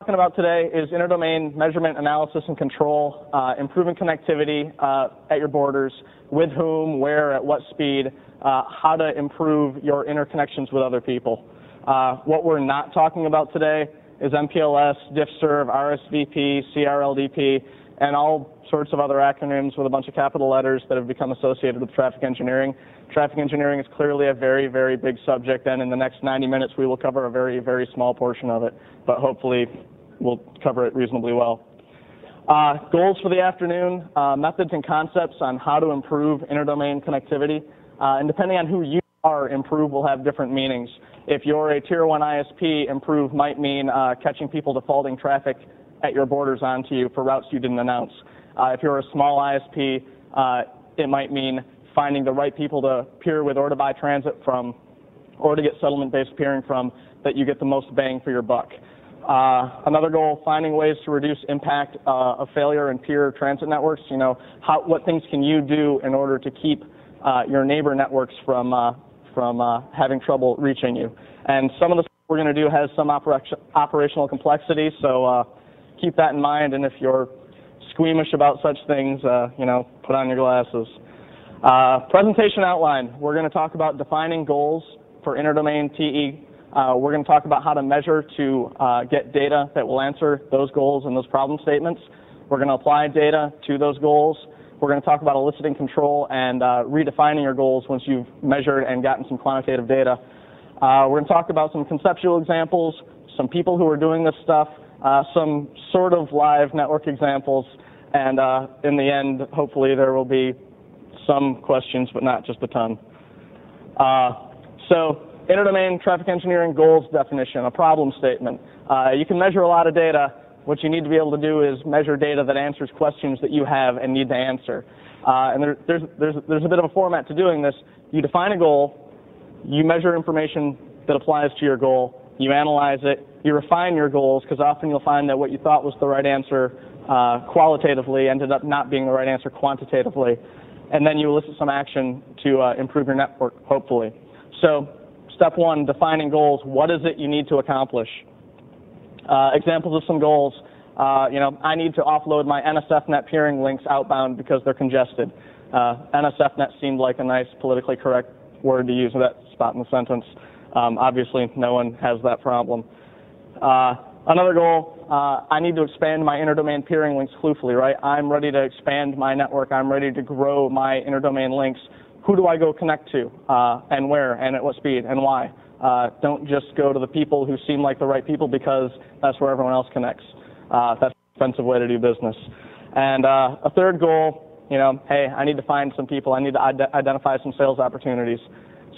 talking about today is interdomain measurement analysis and control, uh, improving connectivity uh, at your borders, with whom, where, at what speed, uh, how to improve your interconnections with other people. Uh, what we're not talking about today is MPLS, diffserv, RSVP, CRLDP, and all sorts of other acronyms with a bunch of capital letters that have become associated with traffic engineering. Traffic engineering is clearly a very, very big subject, and in the next 90 minutes we will cover a very, very small portion of it, but hopefully we'll cover it reasonably well. Uh, goals for the afternoon, uh, methods and concepts on how to improve interdomain connectivity. Uh, and depending on who you are, improve will have different meanings. If you're a tier one ISP, improve might mean uh, catching people defaulting traffic at your borders onto you for routes you didn't announce. Uh, if you're a small ISP, uh, it might mean finding the right people to peer with or to buy transit from or to get settlement-based peering from that you get the most bang for your buck. Uh, another goal, finding ways to reduce impact uh, of failure in peer transit networks. You know, how, what things can you do in order to keep uh, your neighbor networks from uh, from uh, having trouble reaching you? And some of the stuff we're going to do has some operation, operational complexity, so uh, keep that in mind. And if you're squeamish about such things, you know, put on your glasses. Presentation outline. We're going to talk about defining goals for interdomain TE uh, we're going to talk about how to measure to uh, get data that will answer those goals and those problem statements. We're going to apply data to those goals. We're going to talk about eliciting control and uh, redefining your goals once you've measured and gotten some quantitative data. Uh, we're going to talk about some conceptual examples, some people who are doing this stuff, uh, some sort of live network examples, and uh, in the end, hopefully there will be some questions, but not just a ton. so interdomain traffic engineering goals definition, a problem statement. Uh, you can measure a lot of data. What you need to be able to do is measure data that answers questions that you have and need to answer. Uh, and there, there's, there's, there's a bit of a format to doing this. You define a goal, you measure information that applies to your goal, you analyze it, you refine your goals, because often you'll find that what you thought was the right answer uh, qualitatively ended up not being the right answer quantitatively. And then you elicit some action to uh, improve your network, hopefully. So Step one, defining goals. What is it you need to accomplish? Uh, examples of some goals. Uh, you know, I need to offload my NSFNet peering links outbound because they're congested. Uh, NSFNet seemed like a nice politically correct word to use in that spot in the sentence. Um, obviously, no one has that problem. Uh, another goal, uh, I need to expand my interdomain peering links floofully, right? I'm ready to expand my network. I'm ready to grow my interdomain links who do I go connect to, uh, and where, and at what speed, and why. Uh, don't just go to the people who seem like the right people because that's where everyone else connects. Uh, that's an expensive way to do business. And uh, a third goal, you know, hey, I need to find some people. I need to ide- identify some sales opportunities.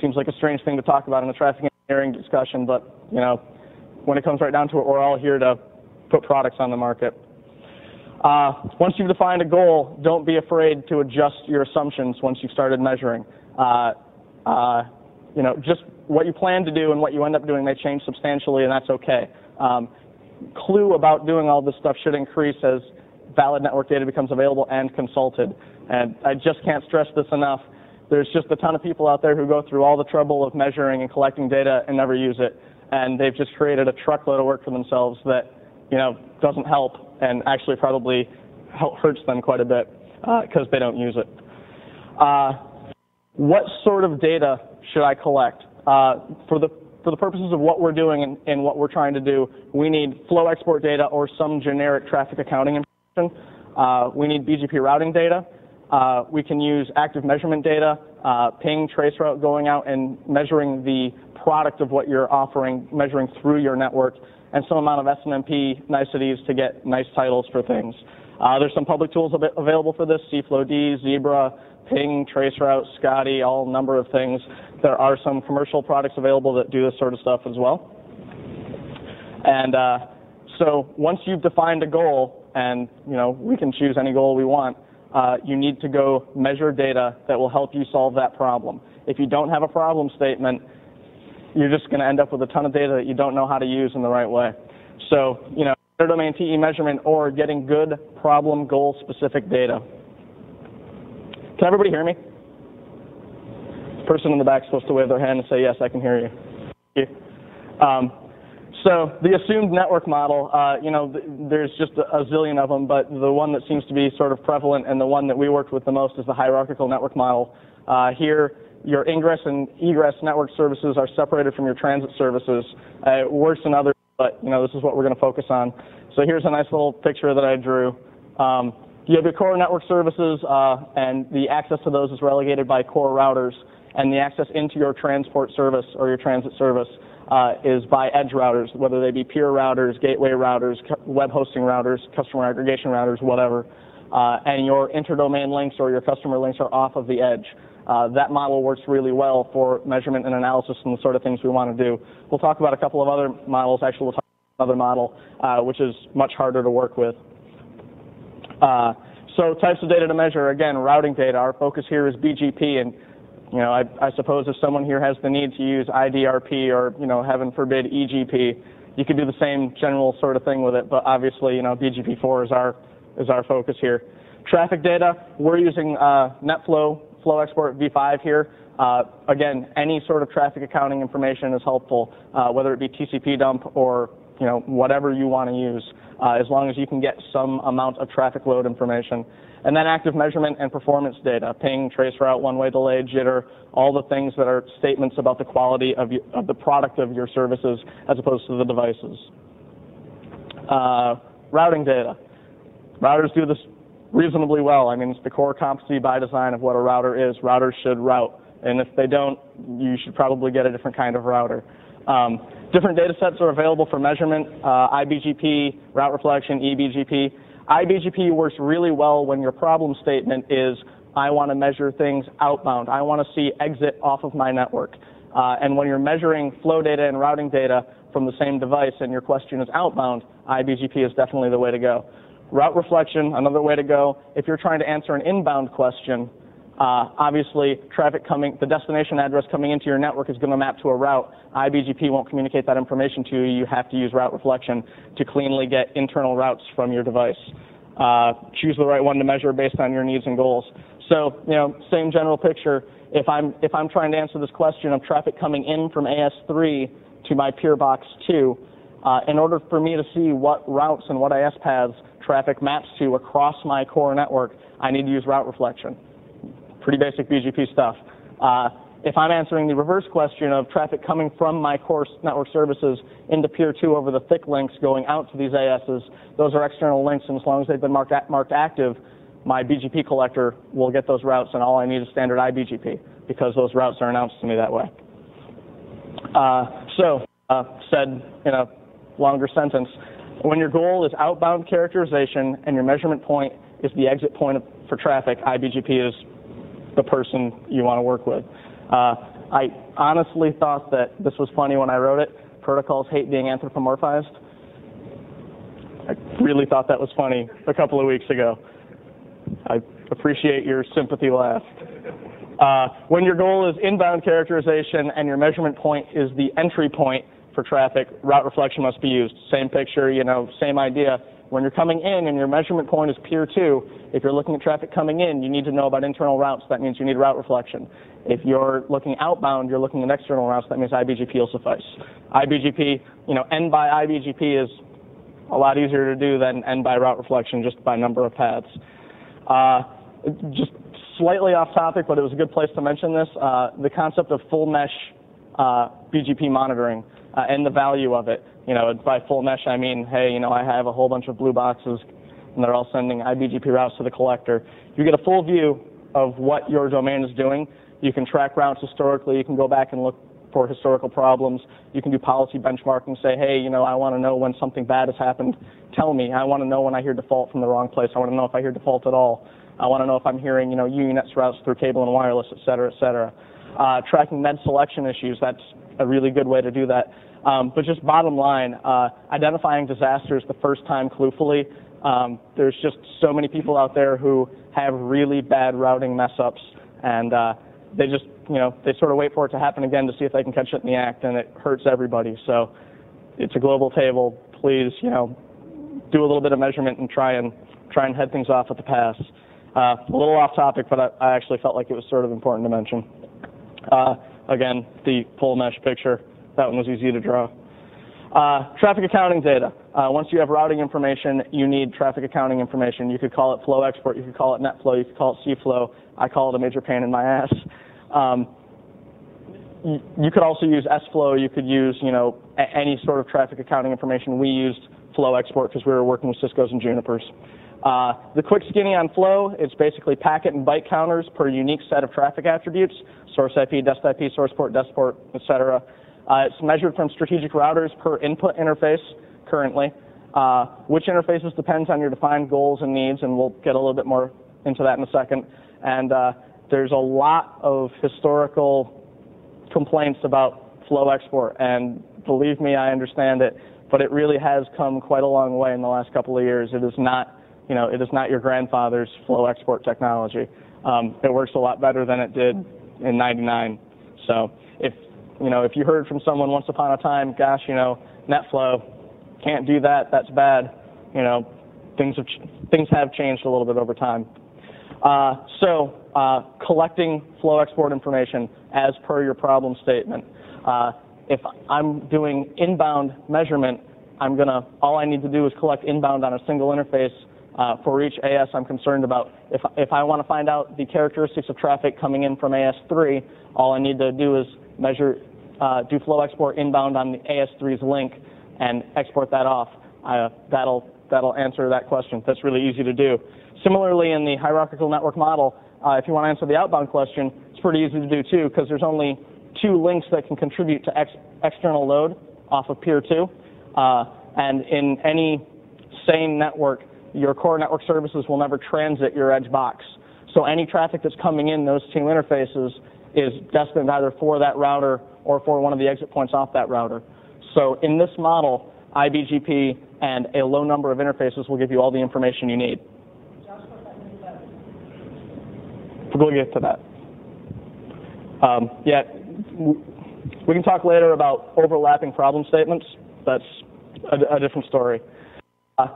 Seems like a strange thing to talk about in a traffic engineering discussion, but you know, when it comes right down to it, we're all here to put products on the market. Uh, once you've defined a goal, don't be afraid to adjust your assumptions once you've started measuring. Uh, uh, you know, just what you plan to do and what you end up doing may change substantially, and that's okay. Um, clue about doing all this stuff should increase as valid network data becomes available and consulted. And I just can't stress this enough. There's just a ton of people out there who go through all the trouble of measuring and collecting data and never use it. And they've just created a truckload of work for themselves that, you know, doesn't help and actually probably hurts them quite a bit because uh, they don't use it. Uh, what sort of data should I collect? Uh, for the for the purposes of what we're doing and, and, what we're trying to do, we need flow export data or some generic traffic accounting information. Uh, we need BGP routing data. Uh, we can use active measurement data, uh, ping, traceroute going out and measuring the product of what you're offering, measuring through your network and some amount of SNMP niceties to get nice titles for things. Uh, there's some public tools available for this, CFlowD, Zebra, Ping, Traceroute, Scotty, all number of things. There are some commercial products available that do this sort of stuff as well. And uh, so once you've defined a goal, and you know we can choose any goal we want, uh, you need to go measure data that will help you solve that problem. If you don't have a problem statement, you're just going to end up with a ton of data that you don't know how to use in the right way. So, you know, domain TE measurement or getting good problem goal specific data. Can everybody hear me? Person in the back is supposed to wave their hand and say, yes, I can hear you. Um, So the assumed network model, uh, you know, th- there's just a, a, zillion of them, but the one that seems to be sort of prevalent and the one that we worked with the most is the hierarchical network model. Uh, here, your ingress and egress network services are separated from your transit services. Uh, it works in others, but you know, this is what we're going to focus on. So here's a nice little picture that I drew. Um, you have your core network services, uh, and the access to those is relegated by core routers, and the access into your transport service or your transit service uh, is by edge routers, whether they be peer routers, gateway routers, web hosting routers, customer aggregation routers, whatever. Uh, and your interdomain links or your customer links are off of the edge. Uh, that model works really well for measurement and analysis and the sort of things we want to do. We'll talk about a couple of other models. Actually, we'll talk about another model, uh, which is much harder to work with. Uh, so types of data to measure, again, routing data. Our focus here is BGP, and you know, I, I suppose if someone here has the need to use IDRP or, you know, heaven forbid, EGP, you could do the same general sort of thing with it, but obviously, you know, BGP4 is our, is our focus here. Traffic data, we're using uh, NetFlow, Flow Export v5 here. Uh, again, any sort of traffic accounting information is helpful, uh, whether it be TCP dump or, you know, whatever you want to use, uh, as long as you can get some amount of traffic load information. And then active measurement and performance data, ping, traceroute, one-way delay, jitter, all the things that are statements about the quality of, you, of the product of your services as opposed to the devices. Uh, routing data. Routers do this reasonably well. I mean, it's the core competency by design of what a router is. Routers should route. And if they don't, you should probably get a different kind of router. Um, different data sets are available for measurement, uh, IBGP, route reflection, eBGP. IBGP works really well when your problem statement is, I want to measure things outbound. I want to see exit off of my network. Uh, and when you're measuring flow data and routing data from the same device and your question is outbound, IBGP is definitely the way to go. Route reflection, another way to go. If you're trying to answer an inbound question, uh, obviously, traffic coming, the destination address coming into your network is going to map to a route. IBGP won't communicate that information to you. You have to use route reflection to cleanly get internal routes from your device. Uh, choose the right one to measure based on your needs and goals. So, you know, same general picture. If I'm if I'm trying to answer this question of traffic coming in from AS3 to my peer box 2, uh, in order for me to see what routes and what AS paths traffic maps to across my core network, I need to use route reflection pretty basic BGP stuff. Uh, if I'm answering the reverse question of traffic coming from my core network services into Peer 2 over the thick links going out to these ASs, those are external links, and as long as they've been marked, marked active, my BGP collector will get those routes, and all I need is standard IBGP because those routes are announced to me that way. Uh, so, uh, said in a longer sentence, when your goal is outbound characterization and your measurement point is the exit point for traffic, IBGP is the person you want to work with. Uh, I honestly thought that this was funny when I wrote it. Protocols hate being anthropomorphized. I really thought that was funny a couple of weeks ago. I appreciate your sympathy laugh. Uh, when your goal is inbound characterization and your measurement point is the entry point for traffic, route reflection must be used. Same picture, you know, same idea. When you're coming in and your measurement point is peer 2, if you're looking at traffic coming in, you need to know about internal routes. That means you need route reflection. If you're looking outbound, you're looking at external routes. That means IBGP will suffice. IBGP, you know, N by IBGP is a lot easier to do than N by route reflection just by number of paths. Uh, just slightly off topic, but it was a good place to mention this. Uh, the concept of full mesh uh, BGP monitoring uh, and the value of it. You know, by full mesh, I mean, hey, you know, I have a whole bunch of blue boxes, and they're all sending IBGP routes to the collector. You get a full view of what your domain is doing. You can track routes historically. You can go back and look for historical problems. You can do policy benchmarking, say, hey, you know, I want to know when something bad has happened. Tell me. I want to know when I hear default from the wrong place. I want to know if I hear default at all. I want to know if I'm hearing, you know, UUNET's routes through cable and wireless, et cetera, et cetera. Uh, tracking med selection issues, that's a really good way to do that. Um, but just bottom line, uh, identifying disasters the first time cluefully. Um, there's just so many people out there who have really bad routing mess ups, and uh, they just, you know, they sort of wait for it to happen again to see if they can catch it in the act, and it hurts everybody. So it's a global table. Please, you know, do a little bit of measurement and try and try and head things off at the pass. Uh, a little off topic, but I, I actually felt like it was sort of important to mention. Uh, again, the full mesh picture. That one was easy to draw. Uh, traffic accounting data. Uh, once you have routing information, you need traffic accounting information. You could call it flow export, you could call it net flow, you could call it cflow. I call it a major pain in my ass. Um, you, could also use sflow. You could use, you know, any sort of traffic accounting information. We used flow export because we were working with Cisco's and Junipers. Uh, the quick skinny on flow is basically packet and byte counters per unique set of traffic attributes, source IP, dest IP, source port, dest port, etc. Uh, it's measured from strategic routers per input interface currently. Uh, which interfaces depends on your defined goals and needs, and we'll get a little bit more into that in a second. And uh, there's a lot of historical complaints about flow export, and believe me, I understand it, but it really has come quite a long way in the last couple of years. It is not, you know, it is not your grandfather's flow export technology. Um, it works a lot better than it did in 99. So if, you know, if you heard from someone once upon a time, gosh, you know, NetFlow, can't do that, that's bad, you know, things have, things have changed a little bit over time. Uh, so uh, collecting flow export information as per your problem statement. Uh, if I'm doing inbound measurement, I'm gonna all I need to do is collect inbound on a single interface uh, for each AS I'm concerned about. If if I want to find out the characteristics of traffic coming in from AS3, all I need to do is measure uh, do flow export inbound on the AS3's link and export that off. Uh, that'll that'll answer that question. That's really easy to do. Similarly, in the hierarchical network model, uh, if you want to answer the outbound question, it's pretty easy to do too because there's only two links that can contribute to ex- external load off of peer 2. Uh, and in any sane network, your core network services will never transit your edge box. So any traffic that's coming in those two interfaces is destined either for that router or for one of the exit points off that router. So in this model, IBGP and a low number of interfaces will give you all the information you need. We'll get to that. Um, yeah, we can talk later about overlapping problem statements. That's a, a different story. Uh,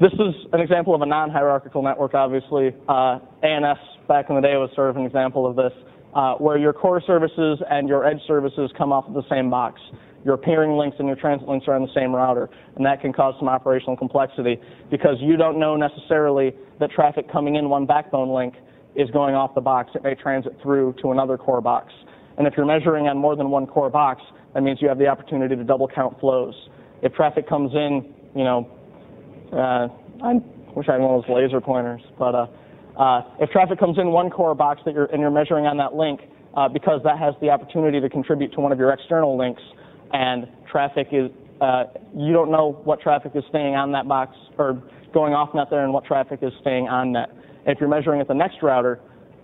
this is an example of a non-hierarchical network, obviously. Uh, ANS back in the day was sort of an example of this, uh, where your core services and your edge services come off of the same box. Your peering links and your transit links are on the same router, and that can cause some operational complexity because you don't know necessarily that traffic coming in one backbone link is going off the box. It may transit through to another core box. And if you're measuring on more than one core box, that means you have the opportunity to double count flows. If traffic comes in, you know, uh, I wish I had one of those laser pointers, but uh, uh, if traffic comes in one core box that you're, and you're measuring on that link, uh, because that has the opportunity to contribute to one of your external links, and traffic is, uh, you don't know what traffic is staying on that box or going off net there and what traffic is staying on net. If you're measuring at the next router,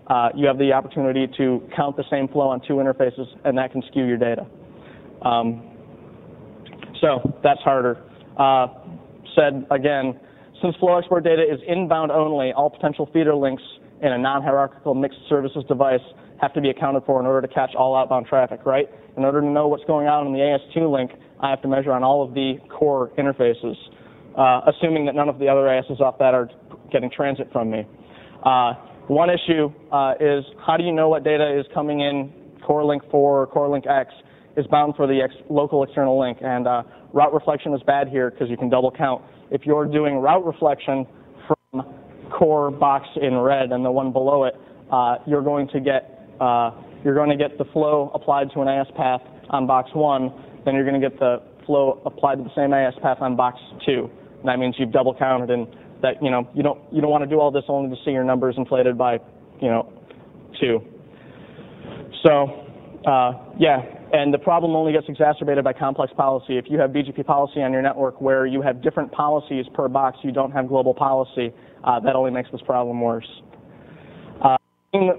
uh, you have the opportunity to count the same flow on two interfaces, and that can skew your data. Um, so that's harder. Uh, said again, since flow export data is inbound only, all potential feeder links in a non-hierarchical mixed services device have to be accounted for in order to catch all outbound traffic, right? In order to know what's going on in the AS2 link, I have to measure on all of the core interfaces, uh, assuming that none of the other ASs off that are getting transit from me. Uh, one issue uh, is how do you know what data is coming in core link 4 or core link X is bound for the ex local external link. And uh, route reflection is bad here because you can double count. If you're doing route reflection from core box in red and the one below it, uh, you're going to get uh, you're going to get the flow applied to an AS path on box one, then you're going to get the flow applied to the same AS path on box two. And that means you've double counted and that you know you don't you don't want to do all this only to see your numbers inflated by you know two. So uh, yeah, and the problem only gets exacerbated by complex policy. If you have BGP policy on your network where you have different policies per box, you don't have global policy. Uh, that only makes this problem worse. Uh,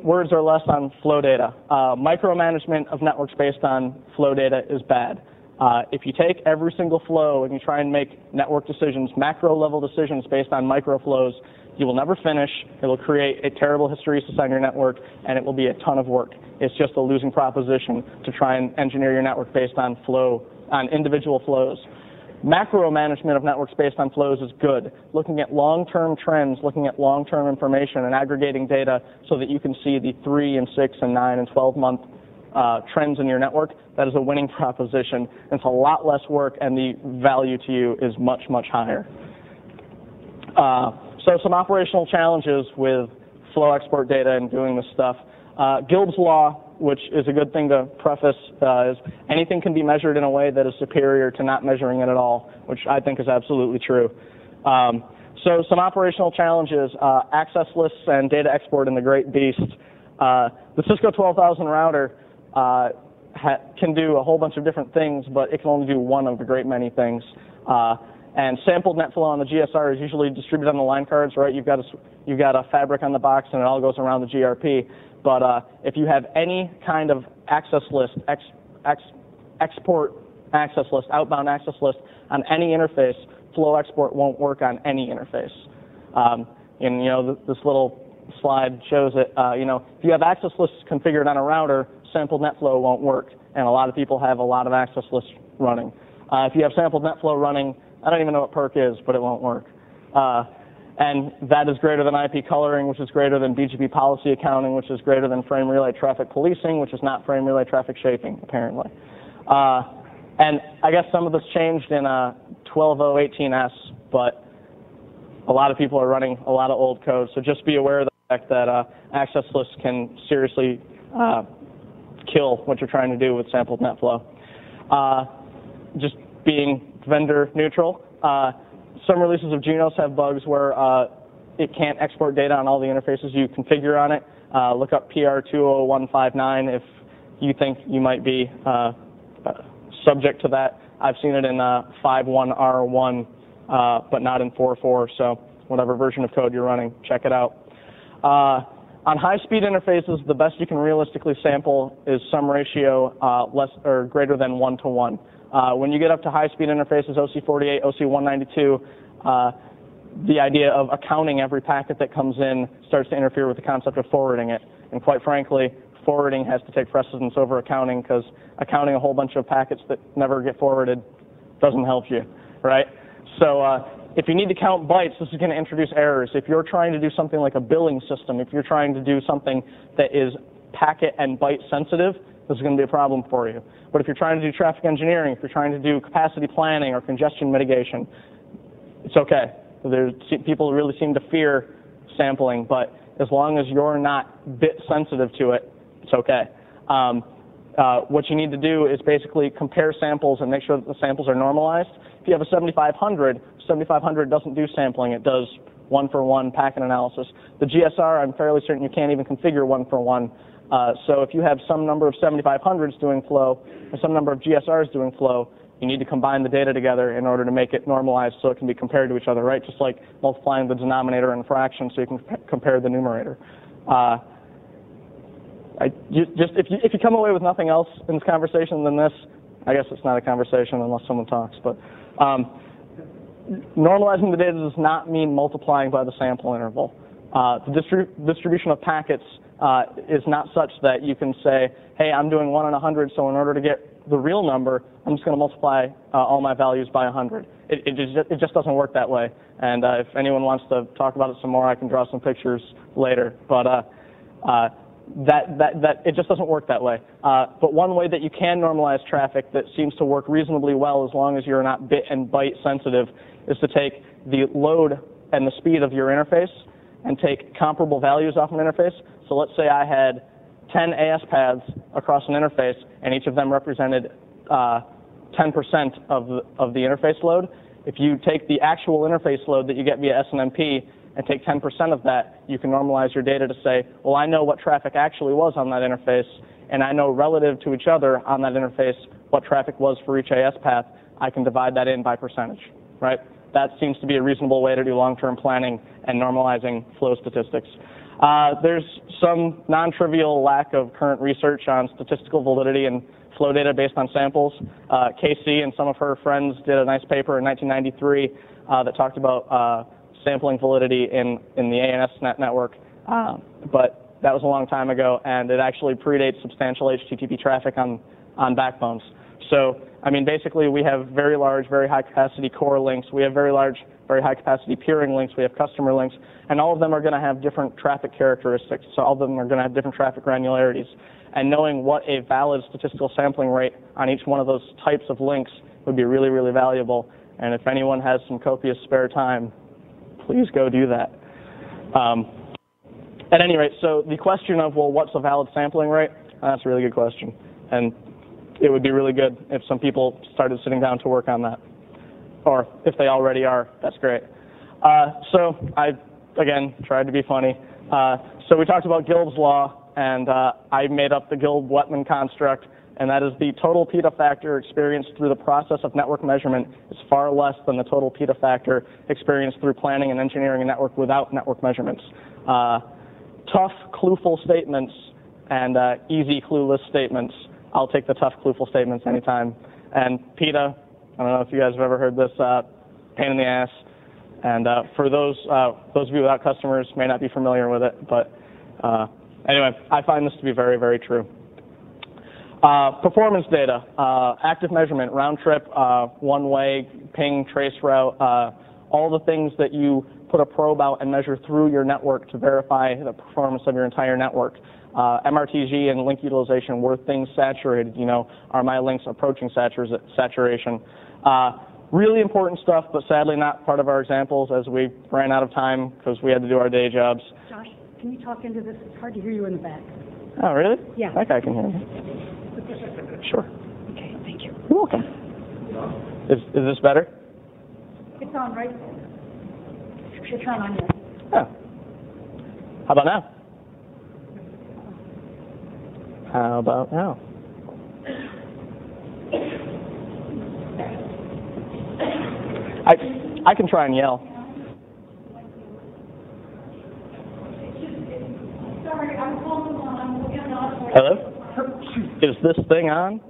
words or less on flow data. Uh, micromanagement of networks based on flow data is bad. Uh, if you take every single flow and you try and make network decisions, macro level decisions based on micro flows, you will never finish. It will create a terrible hysteresis on your network, and it will be a ton of work. It's just a losing proposition to try and engineer your network based on flow, on individual flows. Macro management of networks based on flows is good. Looking at long-term trends, looking at long-term information, and aggregating data so that you can see the three and six and nine and 12 month uh, trends in your network, that is a winning proposition. It's a lot less work, and the value to you is much, much higher. Uh, so some operational challenges with flow export data and doing this stuff. Uh, Gilb's law, which is a good thing to preface, uh, is anything can be measured in a way that is superior to not measuring it at all, which I think is absolutely true. Um, so some operational challenges, uh, access lists and data export in the Great Beast. Uh, the Cisco 12000 router uh, can do a whole bunch of different things, but it can only do one of a great many things. And sampled NetFlow on the GSR is usually distributed on the line cards, right? You've got a, you've got a fabric on the box and it all goes around the GRP. But uh, if you have any kind of access list, ex, ex, export access list, outbound access list on any interface, flow export won't work on any interface. Um, and you know this little slide shows it. Uh, you know, if you have access lists configured on a router, sampled NetFlow won't work, and a lot of people have a lot of access lists running. Uh, if you have sampled NetFlow running, I don't even know what PERC is, but it won't work. Uh, and that is greater than IP coloring, which is greater than BGP policy accounting, which is greater than frame relay traffic policing, which is not frame relay traffic shaping, apparently. Uh, and I guess some of this changed in uh, 12.018s, but a lot of people are running a lot of old code, so just be aware of the fact that uh, access lists can seriously uh, kill what you're trying to do with sampled NetFlow. Uh, just being vendor neutral. Uh, some releases of JUNOS have bugs where uh, it can't export data on all the interfaces you configure on it. Uh, look up PR20159 if you think you might be uh, subject to that. I've seen it in uh, 5.1R1, uh, but not in 4.4. So whatever version of code you're running, check it out. Uh, on high-speed interfaces, the best you can realistically sample is some ratio uh, less or greater than one to one. Uh, when you get up to high-speed interfaces, OC48, OC192, uh, the idea of accounting every packet that comes in starts to interfere with the concept of forwarding it. And quite frankly, forwarding has to take precedence over accounting because accounting a whole bunch of packets that never get forwarded doesn't help you, right? So uh, if you need to count bytes, this is going to introduce errors. If you're trying to do something like a billing system, if you're trying to do something that is packet and byte sensitive, this is going to be a problem for you. But if you're trying to do traffic engineering, if you're trying to do capacity planning or congestion mitigation, it's okay. There's, people really seem to fear sampling, but as long as you're not bit sensitive to it, it's okay. Um, uh, what you need to do is basically compare samples and make sure that the samples are normalized. If you have a 7500, 7500 doesn't do sampling. It does one for one packet analysis. The GSR, I'm fairly certain you can't even configure one for one. Uh, so if you have some number of 7500s doing flow and some number of GSRs doing flow, you need to combine the data together in order to make it normalized so it can be compared to each other, right? Just like multiplying the denominator and fraction so you can compare the numerator. Uh, I, just if you if you come away with nothing else in this conversation than this, I guess it's not a conversation unless someone talks. But um, normalizing the data does not mean multiplying by the sample interval. Uh, the distri- distribution of packets uh, is not such that you can say, hey, I'm doing 1 in 100, so in order to get the real number, I'm just going to multiply uh, all my values by 100. It, it, just, it just doesn't work that way. And uh, if anyone wants to talk about it some more, I can draw some pictures later. But uh, uh, that, that, that it just doesn't work that way. Uh, but one way that you can normalize traffic that seems to work reasonably well as long as you're not bit and byte sensitive is to take the load and the speed of your interface and take comparable values off an interface. So let's say I had 10 AS paths across an interface and each of them represented uh, 10% of the, of the interface load. If you take the actual interface load that you get via SNMP and take 10% of that, you can normalize your data to say, well, I know what traffic actually was on that interface, and I know relative to each other on that interface what traffic was for each AS path. I can divide that in by percentage, right? That seems to be a reasonable way to do long-term planning and normalizing flow statistics. Uh, there's some non-trivial lack of current research on statistical validity and flow data based on samples. Uh, KC and some of her friends did a nice paper in 1993 uh, that talked about uh, sampling validity in, in the ANSNet network, uh, but that was a long time ago, and it actually predates substantial HTTP traffic on, on backbones. So, I mean, basically, we have very large, very high capacity core links. We have very large, very high capacity peering links. We have customer links, and all of them are going to have different traffic characteristics. So all of them are going to have different traffic granularities. and knowing what a valid statistical sampling rate on each one of those types of links would be really, really valuable. And if anyone has some copious spare time, please go do that. Um, at any rate, so the question of, well, what's a valid sampling rate? That's a really good question. And it would be really good if some people started sitting down to work on that. Or if they already are, that's great. Uh, so I, again, tried to be funny. Uh, so we talked about Gilb's law, and uh, I made up the Gilb-Wepman construct, and that is the total PITA factor experienced through the process of network measurement is far less than the total PITA factor experienced through planning and engineering a network without network measurements. Uh, tough, clueful statements and uh, easy, clueless statements. I'll take the tough, clueful statements anytime. And PITA, I don't know if you guys have ever heard this, uh, pain in the ass. And uh, for those uh, those of you without customers may not be familiar with it, but uh, anyway, I find this to be very, very true. Uh, performance data, uh, active measurement, round trip, uh, one way, ping, trace route, all the things that you put a probe out and measure through your network to verify the performance of your entire network. MRTG and link utilization, were things saturated? You know, are my links approaching saturation? Uh, really important stuff, but sadly not part of our examples as we ran out of time because we had to do our day jobs. Josh, can you talk into this? It's hard to hear you in the back. Oh, really? Yeah. That guy can hear me. Sure. Okay, thank you. You're welcome. Is, is this better? It's on, right? It's on on you. Oh. How about now? How about now? I, can try and yell. Hello? Is this thing on?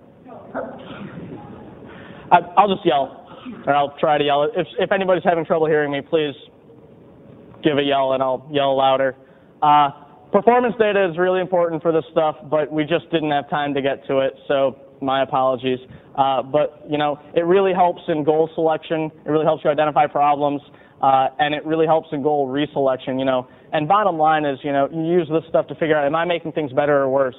I, I'll just yell, or I'll try to yell. If, if anybody's having trouble hearing me, please give a yell and I'll yell louder. Uh, performance data is really important for this stuff, but we just didn't have time to get to it, so my apologies. Uh, but you know, it really helps in goal selection. It really helps you identify problems, uh, and it really helps in goal reselection. You know, and bottom line is, you know, you use this stuff to figure out, am I making things better or worse?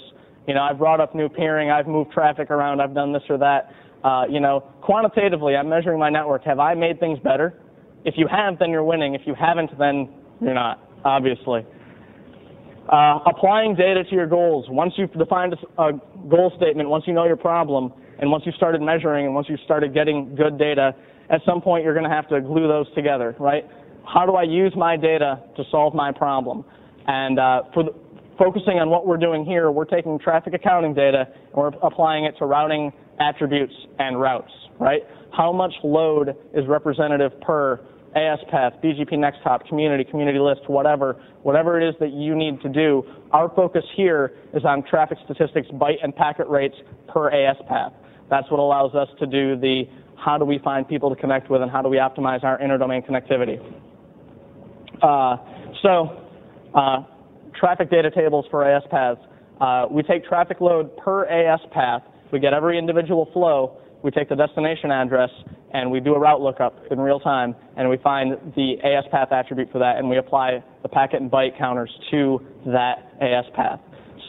You know, I've brought up new peering, I've moved traffic around, I've done this or that. Uh, you know, quantitatively, I'm measuring my network. Have I made things better? If you have, then you're winning. If you haven't, then you're not, obviously. Uh, applying data to your goals. Once you've defined a, a goal statement, once you know your problem, and once you've started measuring, and once you've started getting good data, at some point you're going to have to glue those together, right? How do I use my data to solve my problem? And uh, for the, focusing on what we're doing here, we're taking traffic accounting data and we're applying it to routing attributes and routes, right? How much load is representative per ASPath, BGP Nexthop, community, community list, whatever, whatever it is that you need to do. Our focus here is on traffic statistics, byte and packet rates per ASPath. That's what allows us to do the how do we find people to connect with and how do we optimize our interdomain connectivity. Uh, so, uh, traffic data tables for ASPaths. Uh, we take traffic load per ASPath. We get every individual flow. We take the destination address and we do a route lookup in real time, and we find the AS path attribute for that, and we apply the packet and byte counters to that AS path.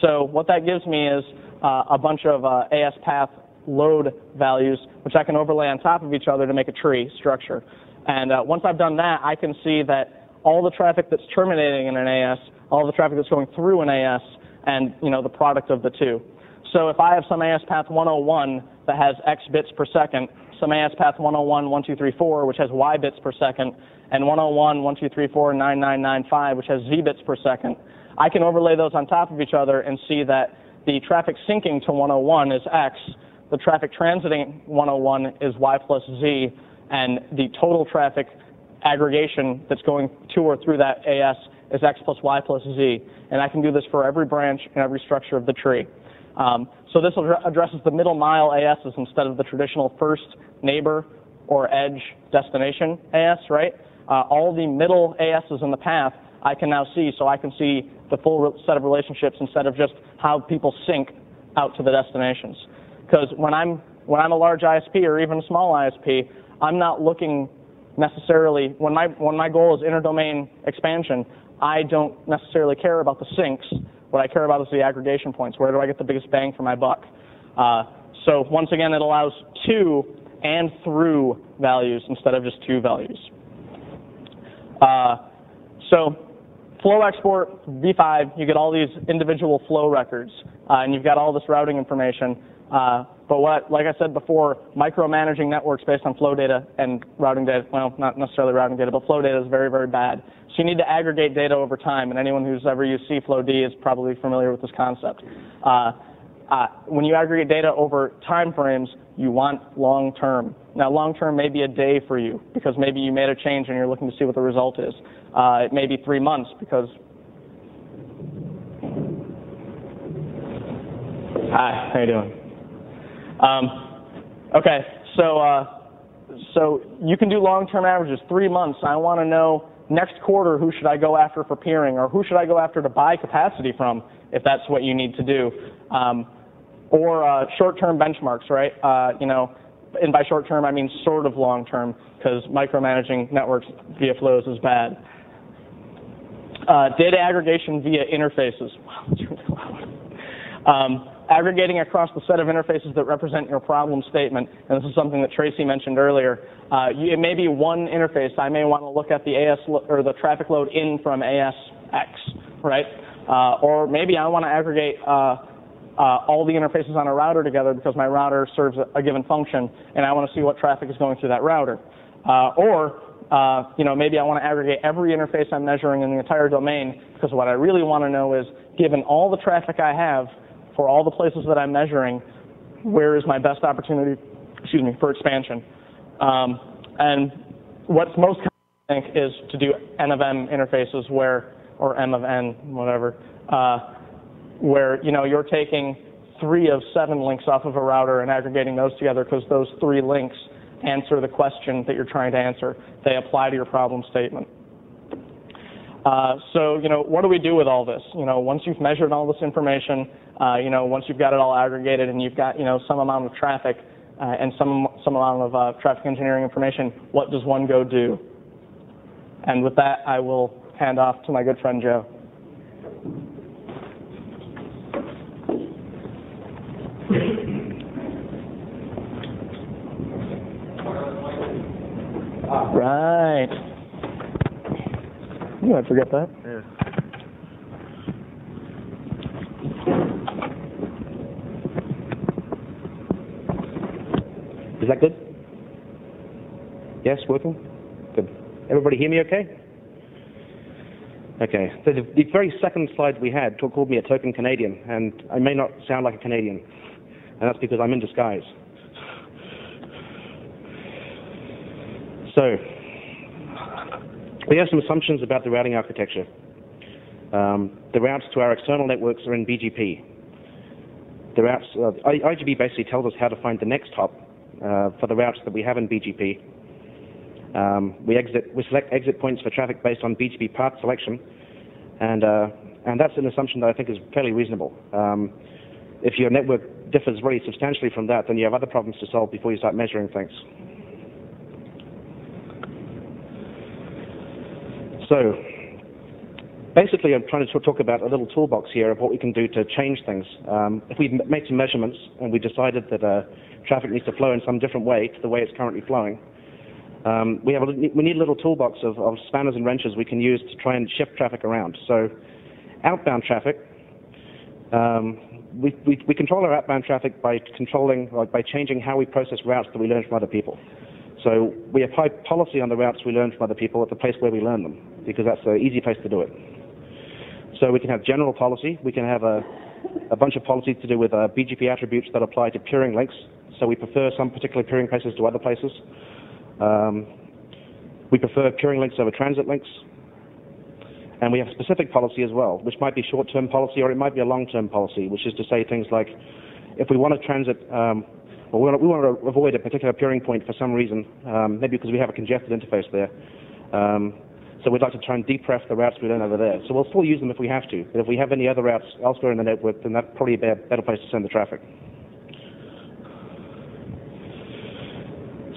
So what that gives me is uh, a bunch of uh, AS path load values, which I can overlay on top of each other to make a tree structure. And uh, once I've done that, I can see that all the traffic that's terminating in an AS, all the traffic that's going through an AS, and you know the product of the two. So if I have some AS path 101 that has X bits per second, some AS path 101, 1234, which has Y bits per second, and 101, 1234, 9995, which has Z bits per second. I can overlay those on top of each other and see that the traffic sinking to 101 is X, the traffic transiting 101 is Y plus Z, and the total traffic aggregation that's going to or through that AS is X plus Y plus Z. And I can do this for every branch and every structure of the tree. Um, so this addresses the middle mile ASs instead of the traditional first neighbor or edge destination AS, right? Uh, all the middle ASs in the path I can now see, so I can see the full set of relationships instead of just how people sink out to the destinations. Because when I'm when I'm a large ISP or even a small ISP, I'm not looking necessarily when my when my goal is interdomain expansion. I don't necessarily care about the sinks What I care about is the aggregation points. Where do I get the biggest bang for my buck? Uh, so once again, it allows two and through values instead of just two values. Uh, so flow export v5, you get all these individual flow records, uh, and you've got all this routing information. Uh, but what, like I said before, micromanaging networks based on flow data and routing data, well, not necessarily routing data, but flow data is very, very bad. So you need to aggregate data over time, and anyone who's ever used CFlowD is probably familiar with this concept. Uh, uh, when you aggregate data over time frames, you want long term. Now, long term may be a day for you because maybe you made a change and you're looking to see what the result is. Uh, it may be three months because. Hi, how you doing? Um, okay, so uh, so you can do long-term averages, three months. I want to know next quarter who should I go after for peering, or who should I go after to buy capacity from, if that's what you need to do. Um, or uh, short-term benchmarks, right? Uh, you know, and by short-term I mean sort of long-term, because micromanaging networks via flows is bad. Uh, data aggregation via interfaces. Wow. Um, aggregating across the set of interfaces that represent your problem statement, and this is something that Tracy mentioned earlier. Uh, you, it may be one interface. I may want to look at the AS or the traffic load in from ASX, right? Uh, or maybe I want to aggregate uh, uh, all the interfaces on a router together because my router serves a, a given function, and I want to see what traffic is going through that router. Uh, or uh, you know, maybe I want to aggregate every interface I'm measuring in the entire domain because what I really want to know is, given all the traffic I have, for all the places that I'm measuring, where is my best opportunity, excuse me, for expansion. Um, and what's most common, I think, is to do N of M interfaces where, or M of N, whatever, uh, where, you know, you're taking three of seven links off of a router and aggregating those together because those three links answer the question that you're trying to answer. They apply to your problem statement. Uh, so, you know, what do we do with all this? You know, once you've measured all this information, uh, you know, once you've got it all aggregated and you've got, you know, some amount of traffic uh, and some some amount of uh, traffic engineering information, what does one go do? And with that, I will hand off to my good friend Joe. Right. You might forget that. Yeah. Is that good? Yes, working? Good. Everybody hear me okay? Okay. So the, the very second slide we had called me a token Canadian, and I may not sound like a Canadian, and that's because I'm in disguise. So, we have some assumptions about the routing architecture. Um, the routes to our external networks are in BGP. The routes, uh, IGP basically tells us how to find the next hop uh, for the routes that we have in BGP. Um, we exit, we select exit points for traffic based on BGP path selection, and uh, and that's an assumption that I think is fairly reasonable. Um, if your network differs really substantially from that, then you have other problems to solve before you start measuring things. So basically, I'm trying to talk about a little toolbox here of what we can do to change things. Um, if we made some measurements and we decided that uh, traffic needs to flow in some different way to the way it's currently flowing, um, we, have a, we need a little toolbox of, of, spanners and wrenches we can use to try and shift traffic around. So outbound traffic, um, we, we, we, control our outbound traffic by controlling, like by changing how we process routes that we learn from other people. So we apply policy on the routes we learn from other people at the place where we learn them, because that's the easy place to do it. So we can have general policy. We can have a, a bunch of policies to do with uh, BGP attributes that apply to peering links. So we prefer some particular peering places to other places. Um, we prefer peering links over transit links. And we have specific policy as well, which might be short-term policy or it might be a long-term policy, which is to say things like, if we want to transit, um, we want, to, avoid a particular peering point for some reason, um, maybe because we have a congested interface there. So we'd like to try and depref the routes we learn over there. So we'll still use them if we have to. But if we have any other routes elsewhere in the network, then that's probably a better place to send the traffic.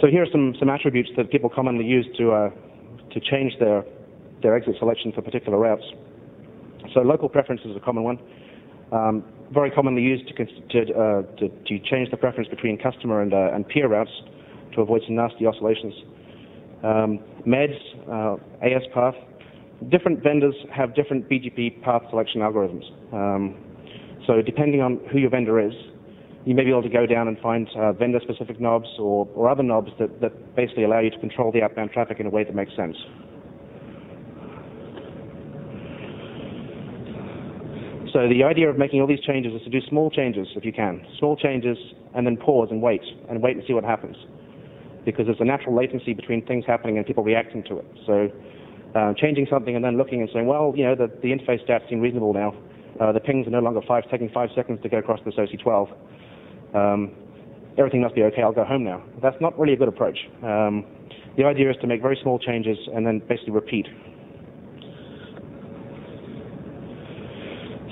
So here are some, some attributes that people commonly use to, uh, to change their, their exit selection for particular routes. So local preference is a common one. um, very commonly used to, to, uh, to, to, change the preference between customer and, uh, and peer routes to avoid some nasty oscillations. Um, MEDS, uh, AS path, different vendors have different BGP path selection algorithms. Um, so depending on who your vendor is, you may be able to go down and find uh, vendor-specific knobs or, or other knobs that, that basically allow you to control the outbound traffic in a way that makes sense. So the idea of making all these changes is to do small changes if you can. Small changes and then pause and wait and wait and see what happens. Because there's a natural latency between things happening and people reacting to it. So uh, changing something and then looking and saying, well, you know, the, the interface stats seem reasonable now. Uh, the pings are no longer five, taking five seconds to go across this OC12. Um, everything must be okay, I'll go home now. That's not really a good approach. Um, the idea is to make very small changes and then basically repeat.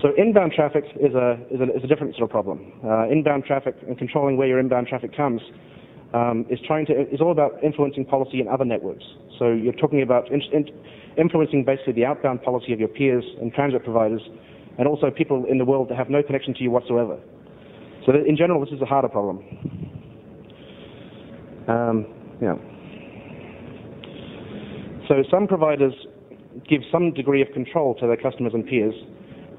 So inbound traffic is a, is a, is a different sort of problem. Uh, inbound traffic and controlling where your inbound traffic comes um, is trying to is all about influencing policy in other networks. So you're talking about in, in, influencing basically the outbound policy of your peers and transit providers, and also people in the world that have no connection to you whatsoever. So in general, this is a harder problem. Um, yeah. So some providers give some degree of control to their customers and peers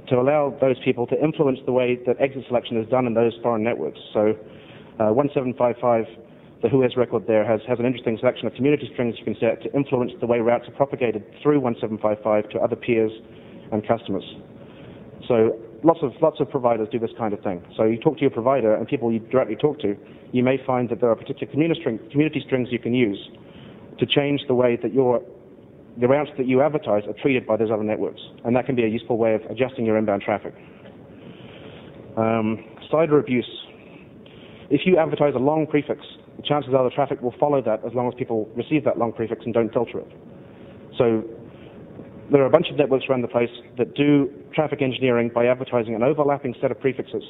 to allow those people to influence the way that exit selection is done in those foreign networks. So uh, 1755, the WHOIS record there, has, has an interesting selection of community strings you can set to influence the way routes are propagated through 1755 to other peers and customers. So lots of lots of providers do this kind of thing. So you talk to your provider and people you directly talk to, you may find that there are particular community, string, community strings you can use to change the way that your the routes that you advertise are treated by those other networks, and that can be a useful way of adjusting your inbound traffic. Um, CIDR abuse. If you advertise a long prefix, the chances are the traffic will follow that as long as people receive that long prefix and don't filter it. So there are a bunch of networks around the place that do traffic engineering by advertising an overlapping set of prefixes.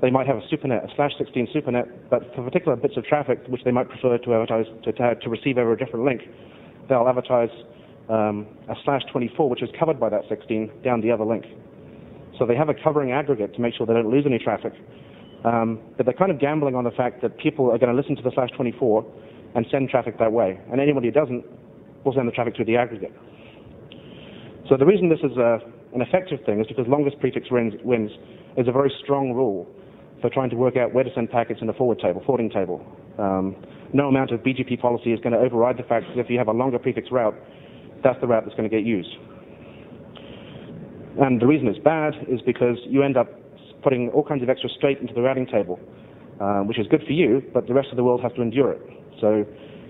They might have a supernet, a slash 16 supernet, but for particular bits of traffic which they might prefer to advertise to, to, to receive over a different link, they'll advertise um, a slash 24, which is covered by that 16, down the other link. So they have a covering aggregate to make sure they don't lose any traffic. Um, but they're kind of gambling on the fact that people are going to listen to the slash 24 and send traffic that way. And anybody who doesn't will send the traffic to the aggregate. So the reason this is a, an effective thing is because longest prefix wins, wins is a very strong rule for trying to work out where to send packets in a forward table, forwarding table. Um, no amount of BGP policy is going to override the fact that if you have a longer prefix route, that's the route that's going to get used. And the reason it's bad is because you end up putting all kinds of extra straight into the routing table, uh, which is good for you, but the rest of the world has to endure it. So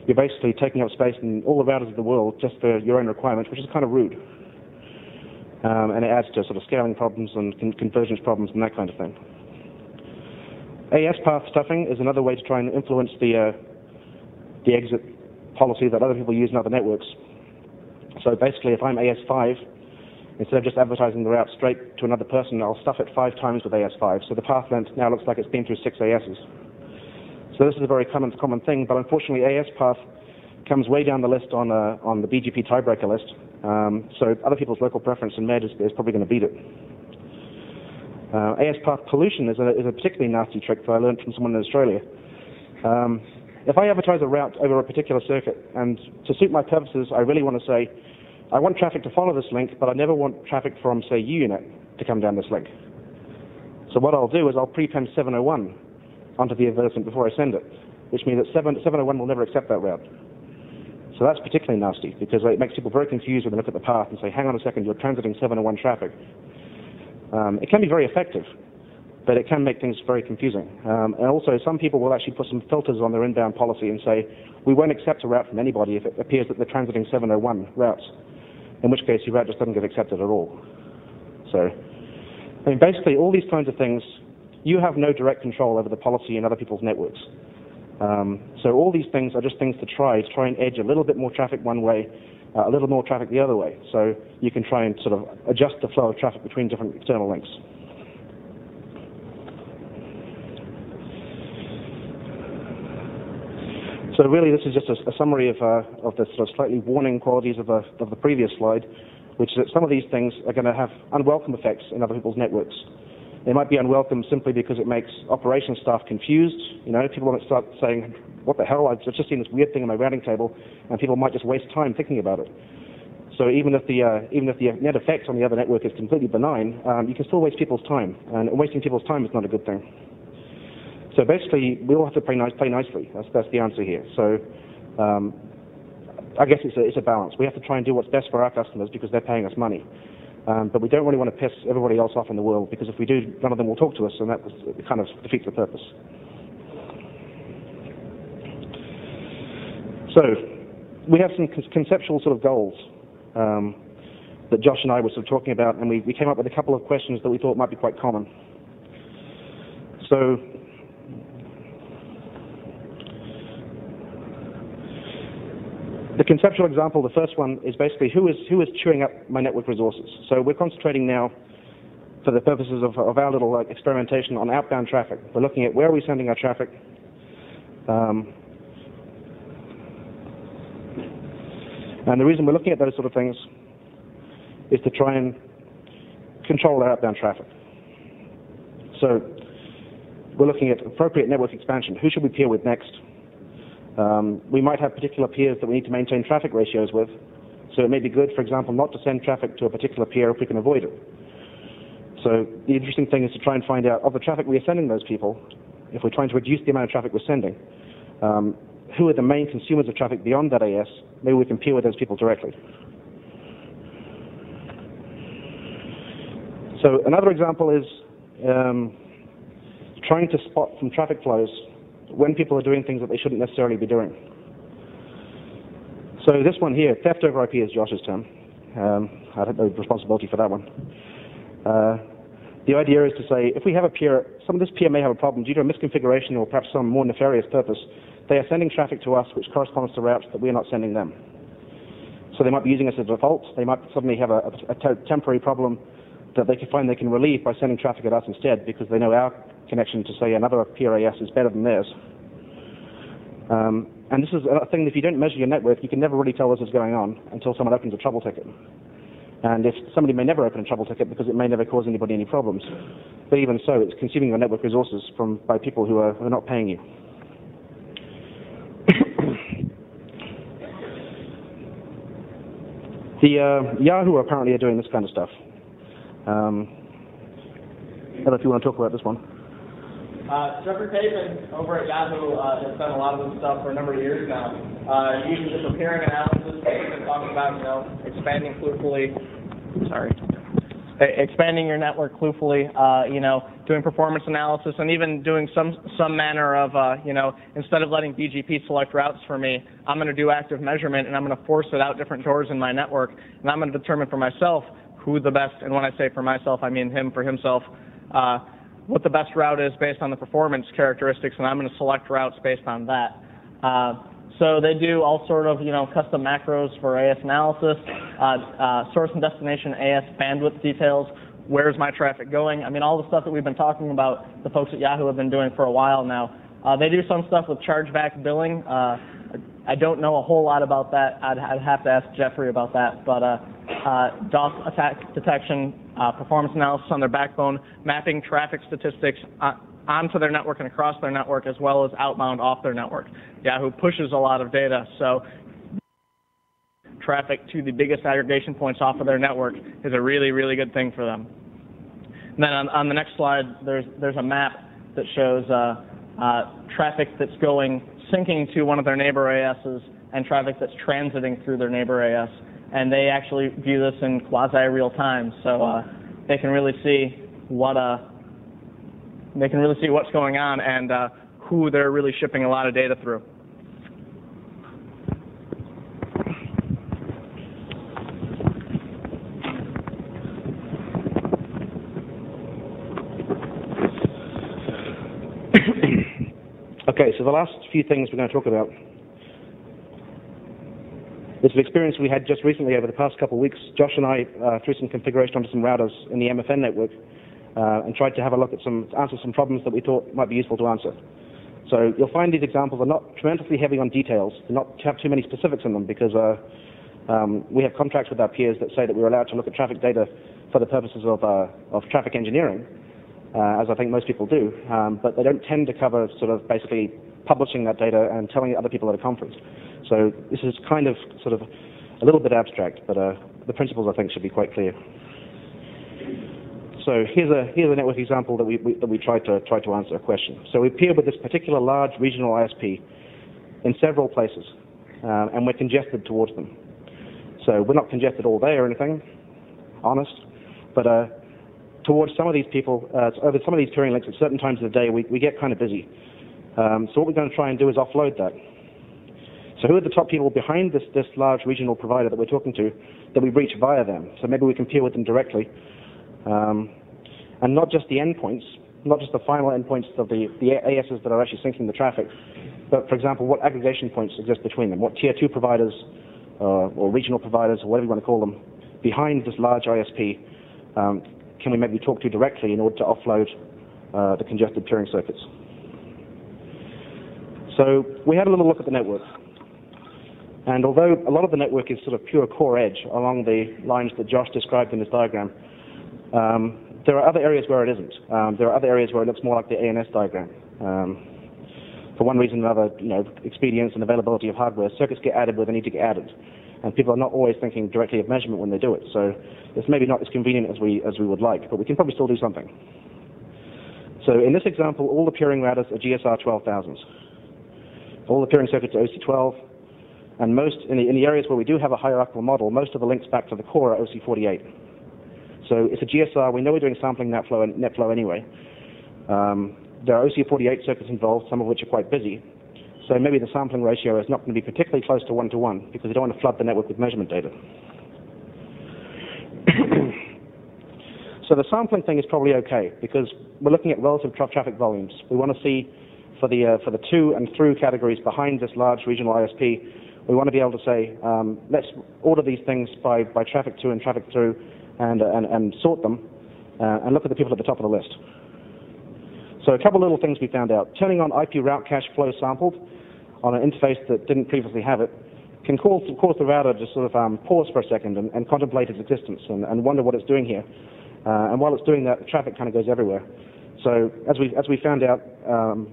you're basically taking up space in all the routers of the world just for your own requirements, which is kind of rude. Um, and it adds to sort of scaling problems and con- convergence problems and that kind of thing. AS path stuffing is another way to try and influence the, uh, the exit policy that other people use in other networks. So basically, if I'm AS5, instead of just advertising the route straight to another person, I'll stuff it five times with AS5. So the path length now looks like it's been through six ASs. So this is a very common, common thing, but unfortunately AS path comes way down the list on, uh, on the BGP tiebreaker list. Um, so other people's local preference in MED is, is probably going to beat it. Uh, AS path pollution is a, is a particularly nasty trick that I learned from someone in Australia. Um, if I advertise a route over a particular circuit, and to suit my purposes, I really want to say, I want traffic to follow this link, but I never want traffic from, say, UUNET to come down this link. So what I'll do is I'll prepend 701 onto the advertisement before I send it, which means that 7, 701 will never accept that route. So that's particularly nasty because it makes people very confused when they look at the path and say, hang on a second, you're transiting 701 traffic. Um, it can be very effective, but it can make things very confusing. Um, and also, some people will actually put some filters on their inbound policy and say, we won't accept a route from anybody if it appears that they're transiting 701 routes, in which case your route just doesn't get accepted at all. So, I mean, basically, all these kinds of things, you have no direct control over the policy in other people's networks. Um, so all these things are just things to try, to try and edge a little bit more traffic one way, uh, a little more traffic the other way. So you can try and sort of adjust the flow of traffic between different external links. So really, this is just a, a summary of, uh, of the sort of slightly warning qualities of, the of the previous slide, which is that some of these things are going to have unwelcome effects in other people's networks. They might be unwelcome simply because it makes operations staff confused. You know, people might start saying, what the hell, I've just seen this weird thing on my routing table, and people might just waste time thinking about it. So even if the uh, even if the net effect on the other network is completely benign, um, you can still waste people's time, and wasting people's time is not a good thing. So basically, we all have to play, nice, play nicely. That's that's the answer here. So um, I guess it's a, it's a balance. We have to try and do what's best for our customers because they're paying us money. Um, but we don't really want to piss everybody else off in the world because if we do, none of them will talk to us, and that kind of defeats the purpose. So we have some conceptual sort of goals um, that Josh and I were sort of talking about, and we, we came up with a couple of questions that we thought might be quite common. So the conceptual example, the first one, is basically who is, who is chewing up my network resources. So we're concentrating now, for the purposes of, of our little experimentation, on outbound traffic. We're looking at where are we sending our traffic, um, And the reason we're looking at those sort of things is to try and control our outbound traffic. So we're looking at appropriate network expansion. Who should we peer with next? Um, we might have particular peers that we need to maintain traffic ratios with. So it may be good, for example, not to send traffic to a particular peer if we can avoid it. So the interesting thing is to try and find out, of the traffic we are sending those people, if we're trying to reduce the amount of traffic we're sending, um, who are the main consumers of traffic beyond that AS, maybe we can peer with those people directly. So another example is um, trying to spot from traffic flows when people are doing things that they shouldn't necessarily be doing. So this one here, theft over IP is Josh's term. Um, I don't know responsibility for that one. Uh, the idea is to say, if we have a peer, some of this peer may have a problem due to a misconfiguration or perhaps some more nefarious purpose, they are sending traffic to us which corresponds to routes that we are not sending them. So they might be using us as a default. They might suddenly have a, a, a temporary problem that they can find they can relieve by sending traffic at us instead because they know our connection to, say, another PRAS is better than theirs. Um, and this is a thing, if you don't measure your network, you can never really tell this is going on until someone opens a trouble ticket. And if somebody may never open a trouble ticket because it may never cause anybody any problems. But even so, it's consuming your network resources from, by people who are, who are not paying you. The uh, Yahoo apparently are doing this kind of stuff. Um, I don't know if you want to talk about this one. Uh, Jeffrey Papen over at Yahoo uh, has done a lot of this stuff for a number of years now. Uh, uses this appearing analysis, been talking about, you know, expanding cluefully. Sorry expanding your network cluefully, uh, you know, doing performance analysis, and even doing some some manner of, uh, you know, instead of letting BGP select routes for me, I'm going to do active measurement, and I'm going to force it out different doors in my network, and I'm going to determine for myself who the best, and when I say for myself, I mean him for himself, uh, what the best route is based on the performance characteristics, and I'm going to select routes based on that. Uh, so they do all sort of, you know, custom macros for AS analysis, uh, uh, source and destination AS bandwidth details, where's my traffic going. I mean, all the stuff that we've been talking about, the folks at Yahoo have been doing for a while now. Uh, they do some stuff with chargeback billing. Uh, I don't know a whole lot about that. I'd, I'd have to ask Jeffrey about that. But uh, uh, DOS attack detection, uh, performance analysis on their backbone, mapping traffic statistics onto their network and across their network as well as outbound off their network. Yahoo pushes a lot of data, so traffic to the biggest aggregation points off of their network is a really, really good thing for them. And then on, on the next slide, there's, there's a map that shows uh, uh, traffic that's going, sinking to one of their neighbor ASs and traffic that's transiting through their neighbor AS. And they actually view this in quasi-real time, so uh, they can really see what, uh, they can really see what's going on and uh, who they're really shipping a lot of data through. okay, so the last few things we're going to talk about is an experience we had just recently over the past couple of weeks. Josh and I uh, threw some configuration onto some routers in the MFN network uh, and tried to have a look at some, answer some problems that we thought might be useful to answer. So you'll find these examples are not tremendously heavy on details, do not have too many specifics in them because uh, um, we have contracts with our peers that say that we're allowed to look at traffic data for the purposes of, uh, of traffic engineering. uh, as I think most people do, um, but they don't tend to cover sort of basically publishing that data and telling other people at a conference. So this is kind of sort of a little bit abstract, but uh, the principles I think should be quite clear. So here's a here's a network example that we, we that we tried to try to answer a question. So we appear with this particular large regional ISP in several places, uh, and we're congested towards them. So we're not congested all day or anything, honest, but uh, towards some of these people, uh, over some of these peering links at certain times of the day, we, we get kind of busy. Um, so what we're going to try and do is offload that. So who are the top people behind this, this large regional provider that we're talking to that we reach via them? So maybe we can peer with them directly. Um, and not just the endpoints, not just the final endpoints of the, the ASs that are actually sinking the traffic, but for example, what aggregation points exist between them, what tier two providers uh, or regional providers or whatever you want to call them behind this large ISP um, can we maybe talk to directly in order to offload uh, the congested peering circuits. So we had a little look at the network. And although a lot of the network is sort of pure core edge along the lines that Josh described in his diagram, um, there are other areas where it isn't. Um, there are other areas where it looks more like the ANS diagram. Um, for one reason or another, you know, expedience and availability of hardware, circuits get added where they need to get added. And people are not always thinking directly of measurement when they do it. So it's maybe not as convenient as we, as we would like, but we can probably still do something. So in this example, all the peering routers are GSR 12000s. All the peering circuits are OC12, and most, in the, in the areas where we do have a hierarchical model, most of the links back to the core are OC48. So it's a GSR. We know we're doing sampling NetFlow, net flow anyway. Um, there are OC48 circuits involved, some of which are quite busy. So maybe the sampling ratio is not going to be particularly close to one-to-one -one because we don't want to flood the network with measurement data. so the sampling thing is probably okay because we're looking at relative tra traffic volumes. We want to see for the, uh, for the to and through categories behind this large regional ISP, we want to be able to say, um, let's order these things by, by traffic to and traffic through and, and, and sort them uh, and look at the people at the top of the list. So a couple little things we found out. Turning on IP route cache flow sampled on an interface that didn't previously have it can cause, cause the router to sort of um, pause for a second and, and contemplate its existence and, and, wonder what it's doing here. Uh, and while it's doing that, the traffic kind of goes everywhere. So as we, as we found out, um,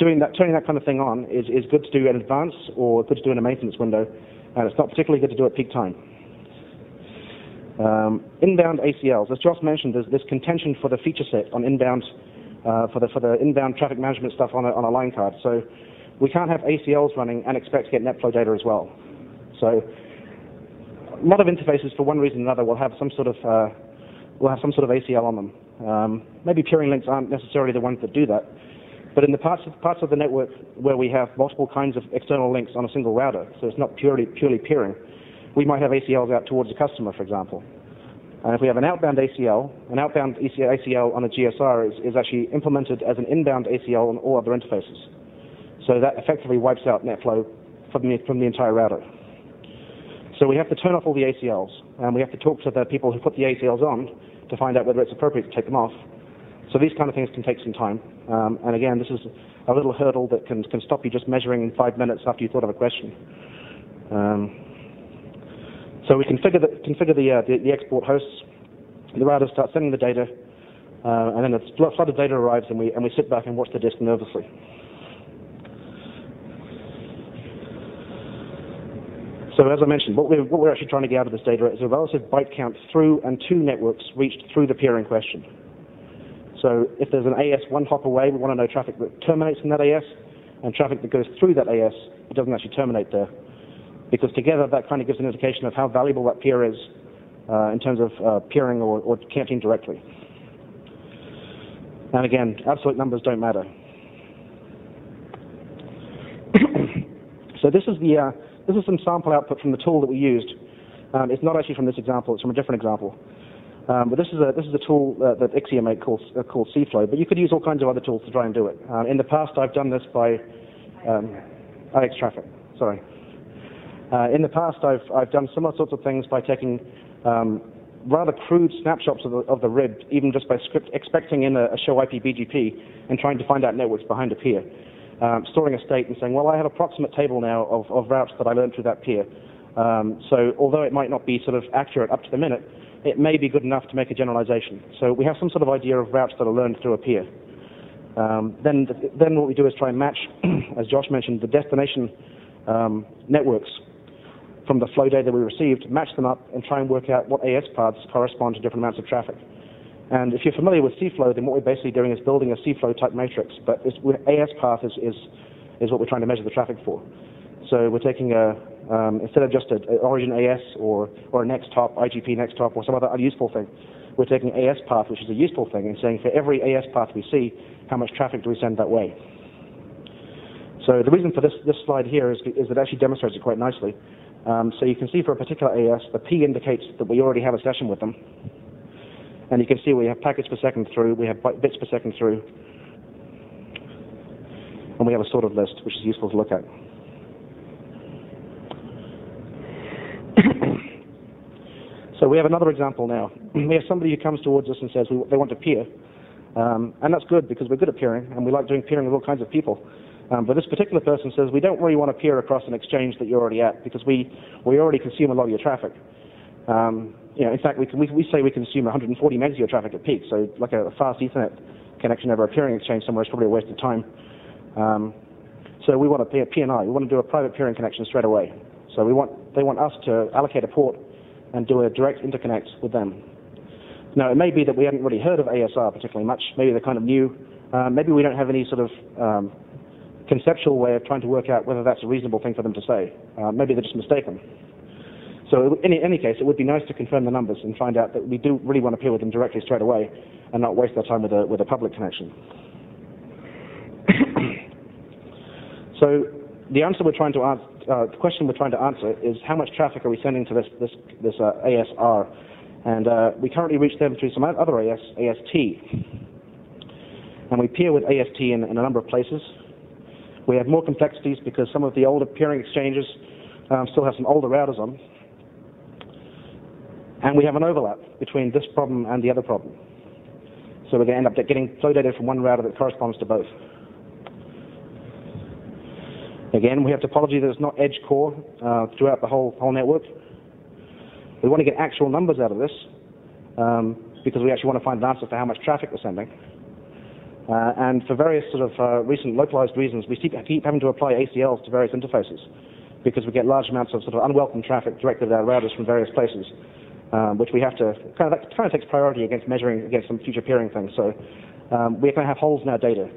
doing that, turning that kind of thing on is, is good to do in advance or good to do in a maintenance window, and it's not particularly good to do at peak time. Um, inbound ACLs, as Josh mentioned, there's this contention for the feature set on inbound, uh, for the for the inbound traffic management stuff on a, on a line card. So we can't have ACLs running and expect to get NetFlow data as well. So a lot of interfaces, for one reason or another, will have some sort of uh, will have some sort of ACL on them. Um, maybe peering links aren't necessarily the ones that do that, but in the parts of, parts of the network where we have multiple kinds of external links on a single router, so it's not purely purely peering, we might have ACLs out towards the customer, for example. And if we have an outbound ACL, an outbound ACL on a GSR is, is actually implemented as an inbound ACL on all other interfaces. So that effectively wipes out NetFlow from the, from the entire router. So we have to turn off all the ACLs, and we have to talk to the people who put the ACLs on to find out whether it's appropriate to take them off. So these kind of things can take some time. Um, and again, this is a little hurdle that can, can stop you just measuring in five minutes after you thought of a question. Um, so we configure the, configure the, uh, the, the, export hosts. The router starts sending the data, uh, and then a flood of data arrives, and we, and we sit back and watch the disk nervously. So as I mentioned, what we're, what we're actually trying to get out of this data is a relative byte count through and to networks reached through the peer in question. So if there's an AS one hop away, we want to know traffic that terminates in that AS, and traffic that goes through that AS, it doesn't actually terminate there. Because together that kind of gives an indication of how valuable that peer is uh, in terms of uh, peering or, or canting directly. And again, absolute numbers don't matter. so this is the uh, this is some sample output from the tool that we used. Um, it's not actually from this example; it's from a different example. Um, but this is a this is a tool uh, that Ixia made called uh, called CFlow. But you could use all kinds of other tools to try and do it. Um, in the past, I've done this by um, IX traffic. Sorry. Uh, in the past, I've I've done similar sorts of things by taking um, rather crude snapshots of the, of the RIB, even just by script expecting in a, a, show IP BGP and trying to find out networks behind a peer. Um, storing a state and saying, well, I have approximate table now of, of routes that I learned through that peer. Um, so although it might not be sort of accurate up to the minute, it may be good enough to make a generalization. So we have some sort of idea of routes that are learned through a peer. Um, then, then what we do is try and match, as Josh mentioned, the destination um, networks from the flow data we received, match them up, and try and work out what AS paths correspond to different amounts of traffic. And if you're familiar with CFlow, then what we're basically doing is building a CFlow type matrix, but AS path is, is, is what we're trying to measure the traffic for. So we're taking a, um, instead of just an origin AS or, or a next hop, IGP next hop, or some other unuseful thing, we're taking AS path, which is a useful thing, and saying for every AS path we see, how much traffic do we send that way? So the reason for this, this slide here is, is it actually demonstrates it quite nicely. Um, so you can see for a particular AS, the P indicates that we already have a session with them. And you can see we have packets per second through, we have bits per second through, and we have a sorted list, which is useful to look at. so we have another example now. We have somebody who comes towards us and says they want to peer. Um, and that's good because we're good at peering, and we like doing peering with all kinds of people. Um, but this particular person says we don't really want to peer across an exchange that you're already at because we, we already consume a lot of your traffic. Um, you know, in fact, we, can, we, we say we consume 140 megs of your traffic at peak, so like a, a fast Ethernet connection over a peering exchange somewhere is probably a waste of time. Um, so we want to PNI. We want to do a private peering connection straight away. So we want, they want us to allocate a port and do a direct interconnect with them. Now, it may be that we haven't really heard of ASR particularly much. Maybe they're kind of new. Uh, maybe we don't have any sort of um, conceptual way of trying to work out whether that's a reasonable thing for them to say. Uh, maybe they're just mistaken. So in any case, it would be nice to confirm the numbers and find out that we do really want to peer with them directly straight away and not waste our time with a, with a public connection. so the answer we're trying to answer, uh, the question we're trying to answer is how much traffic are we sending to this, this, this uh, ASR? And uh, we currently reach them through some other AS, AST. And we peer with AST in, in a number of places. We have more complexities because some of the older peering exchanges um, still have some older routers on. And we have an overlap between this problem and the other problem. So we're going to end up getting flow data from one router that corresponds to both. Again, we have topology that is not edge core uh, throughout the whole, whole network. We want to get actual numbers out of this um, because we actually want to find an answer for how much traffic we're sending. Uh, and for various sort of uh, recent localized reasons, we keep, keep, having to apply ACLs to various interfaces because we get large amounts of sort of unwelcome traffic directed at our routers from various places, um, which we have to kind of that kind of takes priority against measuring against some future peering things. So um, we're going to have holes in our data,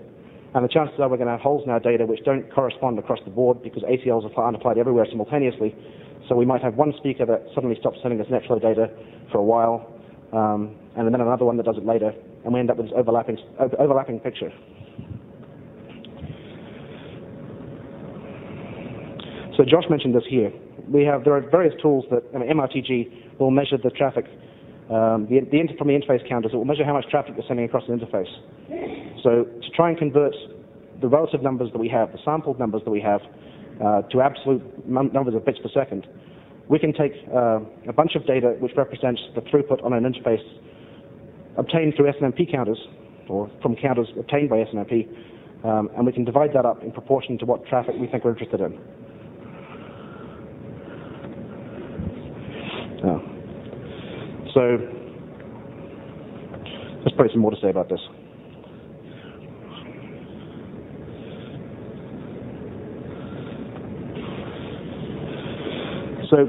and the chances are we're going to have holes in our data which don't correspond across the board because ACLs aren't applied everywhere simultaneously. So we might have one speaker that suddenly stops sending us NetFlow data for a while, um, and then another one that does it later, and we end up with this overlapping, overlapping picture. So Josh mentioned this here. We have there are various tools that I mean, MRTG will measure the traffic, um, the, the inter, from the interface counters. It will measure how much traffic you're sending across an interface. So to try and convert the relative numbers that we have, the sampled numbers that we have, uh, to absolute numbers of bits per second, we can take uh, a bunch of data which represents the throughput on an interface obtained through SNMP counters, or from counters obtained by SNMP, um, and we can divide that up in proportion to what traffic we think we're interested in. Oh. So, there's probably some more to say about this. So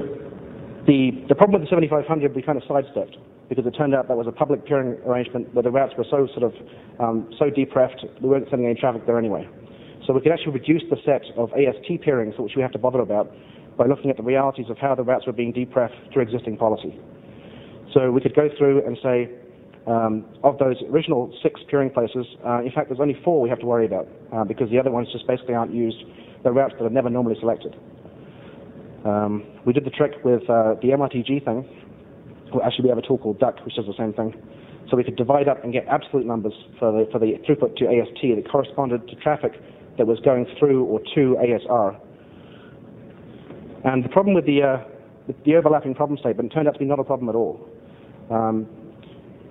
the, the problem with the 7500 we kind of sidestepped because it turned out that was a public peering arrangement where the routes were so sort of um, so depreffed we weren't sending any traffic there anyway. So we could actually reduce the set of AST peerings which we have to bother about by looking at the realities of how the routes were being depreffed through existing policy. So we could go through and say, um, of those original six peering places, uh, in fact, there's only four we have to worry about uh, because the other ones just basically aren't used. They're routes that are never normally selected. Um, we did the trick with uh, the MRTG thing. Well, actually, we have a tool called Duck, which does the same thing. So we could divide up and get absolute numbers for the, for the throughput to AST that corresponded to traffic that was going through or to ASR. And the problem with the, uh, the overlapping problem statement turned out to be not a problem at all. Um,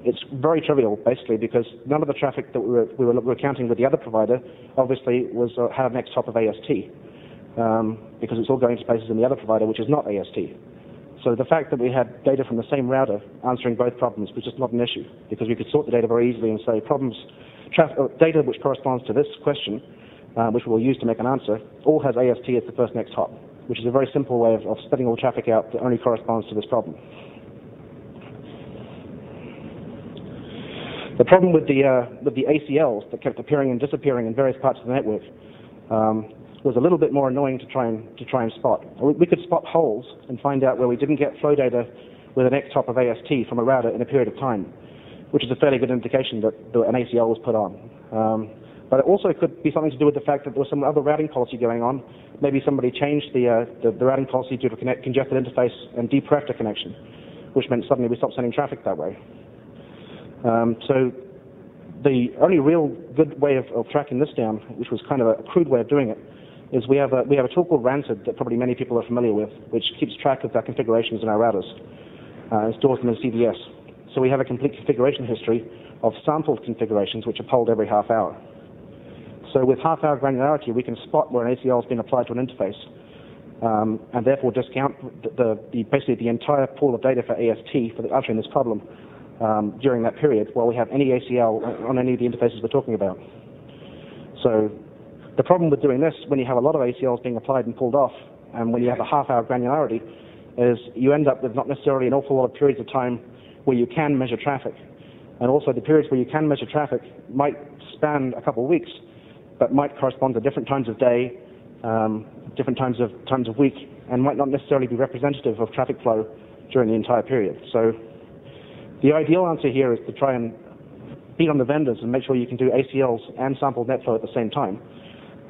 it's very trivial, basically, because none of the traffic that we were, we were, we were counting with the other provider obviously was uh, had an next hop of AST. um, because it's all going to places in the other provider, which is not AST. So the fact that we had data from the same router answering both problems was just not an issue because we could sort the data very easily and say problems, uh, data which corresponds to this question, uh, which we'll use to make an answer, all has AST as the first next hop, which is a very simple way of, of splitting all traffic out that only corresponds to this problem. The problem with the, uh, with the ACLs that kept appearing and disappearing in various parts of the network um, was a little bit more annoying to try and, to try and spot. We could spot holes and find out where we didn't get flow data with an X-top of AST from a router in a period of time, which is a fairly good indication that, an ACL was put on. Um, but it also could be something to do with the fact that there was some other routing policy going on. Maybe somebody changed the, uh, the, the, routing policy due to connect, congested interface and depreffed a connection, which meant suddenly we stopped sending traffic that way. Um, so the only real good way of, of, tracking this down, which was kind of a crude way of doing it, is we have a, we have a tool called Rancid that probably many people are familiar with, which keeps track of our configurations in our routers uh, and stores them in CVS. So we have a complete configuration history of sampled configurations which are polled every half hour. So with half hour granularity, we can spot where an ACL has been applied to an interface um, and therefore discount the, the, the, basically the entire pool of data for AST for the, answering this problem um, during that period while we have any ACL on any of the interfaces we're talking about. So the problem with doing this, when you have a lot of ACLs being applied and pulled off, and when you have a half-hour granularity, is you end up with not necessarily an awful lot of periods of time where you can measure traffic. And also the periods where you can measure traffic might span a couple of weeks, but might correspond to different times of day, um, different times of times of week, and might not necessarily be representative of traffic flow during the entire period. So the ideal answer here is to try and beat on the vendors and make sure you can do ACLs and sample NetFlow at the same time.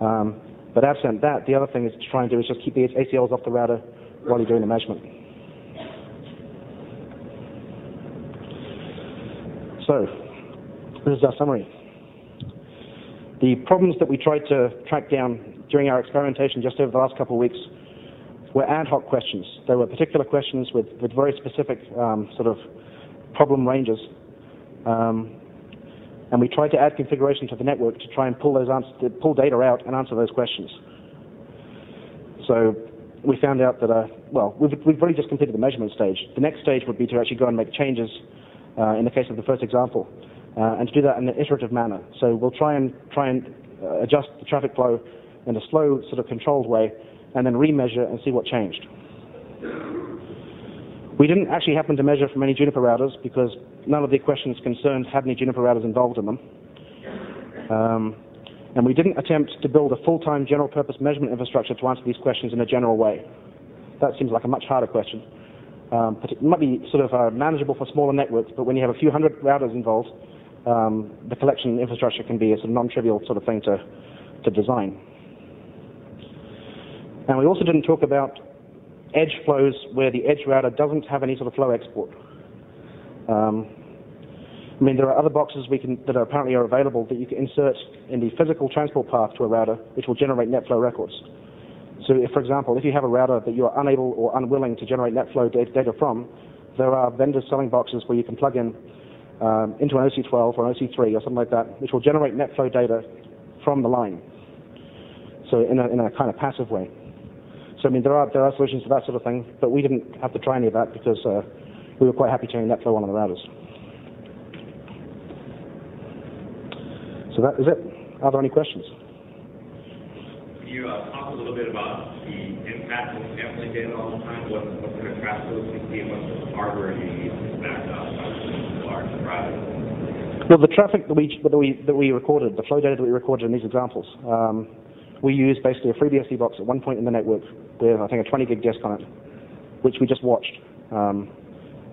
Um, but absent that, the other thing is to try and do is just keep the ACLs off the router while you're doing the measurement. So, this is our summary. The problems that we tried to track down during our experimentation just over the last couple of weeks were ad hoc questions. They were particular questions with, with very specific um, sort of problem ranges. Um, and we tried to add configuration to the network to try and pull those answers, pull data out and answer those questions. So we found out that, uh, well, we've, we've already just completed the measurement stage. The next stage would be to actually go and make changes uh, in the case of the first example, uh, and to do that in an iterative manner. So we'll try and try and uh, adjust the traffic flow in a slow, sort of controlled way, and then remeasure and see what changed. We didn't actually happen to measure from any Juniper routers because none of the questions concerned had any Juniper routers involved in them. Um, and we didn't attempt to build a full-time general purpose measurement infrastructure to answer these questions in a general way. That seems like a much harder question. Um, it might be sort of uh, manageable for smaller networks, but when you have a few hundred routers involved, um, the collection infrastructure can be a sort of non-trivial sort of thing to, to design. And we also didn't talk about edge flows where the edge router doesn't have any sort of flow export. Um, I mean, there are other boxes we can, that are apparently are available that you can insert in the physical transport path to a router, which will generate NetFlow records. So, if, for example, if you have a router that you are unable or unwilling to generate NetFlow data from, there are vendors selling boxes where you can plug in um, into an OC12 or an OC3 or something like that, which will generate NetFlow data from the line. So, in a, in a kind of passive way. So I mean, there are there are solutions to that sort of thing, but we didn't have to try any of that because uh, we were quite happy turning that flow on the routers. So that is it. Are there any questions? Can you uh, talk a little bit about the impact of sampling data all the time? What, what kind of traffic you see? What sort of hardware you need to back up large? Well, the traffic that we, that we, that we recorded, the flow data that we recorded in these examples, um, we used basically a FreeBSD box at one point in the network with, I think, a 20 gig disk on it, which we just watched. Um,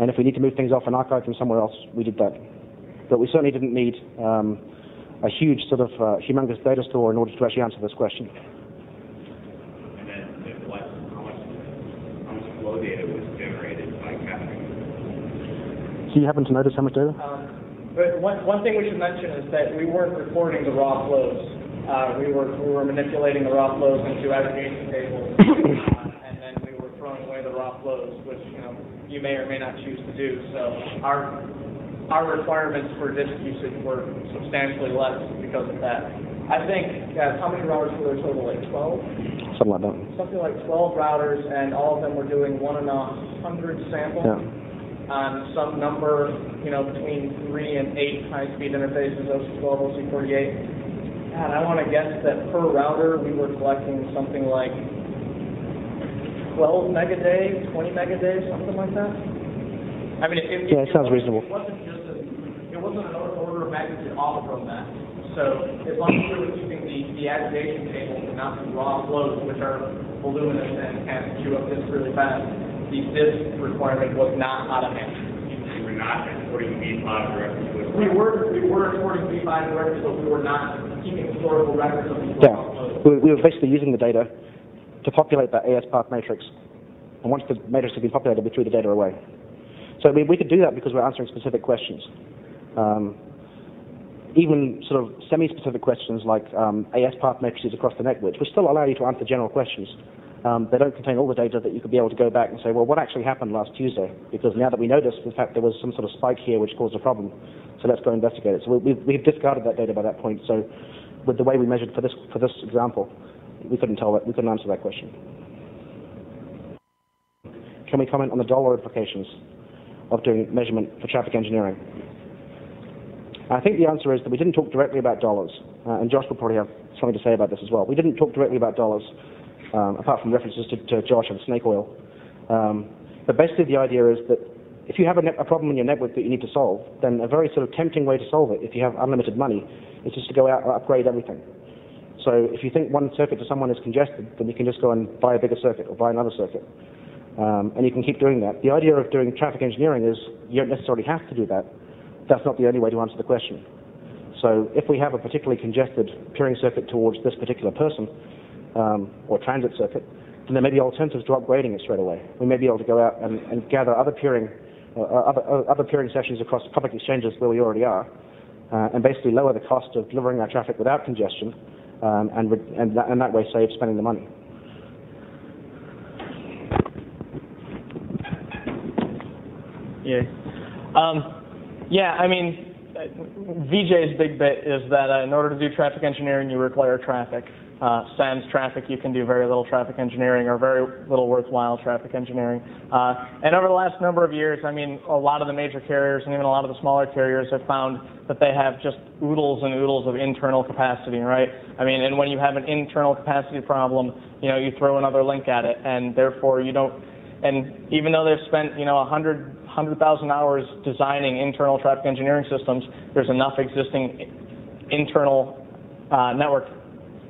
and if we need to move things off and archive them somewhere else, we did that. But we certainly didn't need um, a huge sort of uh, humongous data store in order to actually answer this question. And then what, how much, how much flow data was generated by capturing? Do you happen to notice how much data? Um, but one, one thing we should mention is that we weren't recording the raw flows. Uh, we were we were manipulating the raw flows into aggregation tables, uh, and then we were throwing away the raw flows, which you know you may or may not choose to do. So our our requirements for disk usage were substantially less because of that. I think uh, how many routers were there total? Like 12. something like that. something like 12 routers, and all of them were doing one in a hundred samples Yeah. on some number, you know, between three and eight high-speed interfaces, OC12, OC48. And I want to guess that per router, we were collecting something like 12 meg a day, 20 meg a day, something like that. I mean, it, Yeah, it sounds wasn't- reasonable. It wasn't just a, it wasn't an order of magnitude off from that. So as long as we were keeping the, the aggregation tables and not the raw flows, which are voluminous and can chew up disk really fast, the disk requirement was not out of hand. You were not exporting V5 directly to a We were, we were exporting V5 records, but we were not keeping historical records of these Yeah. raw flows. We, we were basically using the data to populate that AS path matrix. And once the matrix had been populated, we threw the data away. So we, we could do that because we're answering specific questions. Um, even sort of semi-specific questions like um, AS path matrices across the network, which still allow you to answer general questions. Um, they don't contain all the data that you could be able to go back and say, well, what actually happened last Tuesday? Because now that we know this, in fact, there was some sort of spike here which caused a problem. So let's go investigate it. So we, we've, we've discarded that data by that point. So with the way we measured for this, for this example, we couldn't tell that, we couldn't answer that question. Can we comment on the dollar implications of doing measurement for traffic engineering? I think the answer is that we didn't talk directly about dollars, uh, and Josh will probably have something to say about this as well. We didn't talk directly about dollars, um, apart from references to, to Josh and snake oil. Um, but basically, the idea is that if you have a, a problem in your network that you need to solve, then a very sort of tempting way to solve it, if you have unlimited money, is just to go out and upgrade everything. So if you think one circuit to someone is congested, then you can just go and buy a bigger circuit or buy another circuit. Um, and you can keep doing that. The idea of doing traffic engineering is you don't necessarily have to do that. That's not the only way to answer the question. So if we have a particularly congested peering circuit towards this particular person, um, or transit circuit, then there may be alternatives to upgrading it straight away. We may be able to go out and, and gather other peering, uh, other, uh, other peering sessions across public exchanges where we already are, uh, and basically lower the cost of delivering our traffic without congestion, um, and, and, that, and that way save spending the money. Yeah. Um, yeah, I mean, uh, VJ's big bit is that uh, in order to do traffic engineering, you require traffic. Uh, sans traffic, you can do very little traffic engineering or very little worthwhile traffic engineering. Uh, and over the last number of years, I mean, a lot of the major carriers and even a lot of the smaller carriers have found that they have just oodles and oodles of internal capacity, right? I mean, and when you have an internal capacity problem, you know, you throw another link at it, and therefore you don't and even though they've spent, you know, 100, 100,000 hours designing internal traffic engineering systems, there's enough existing internal uh, network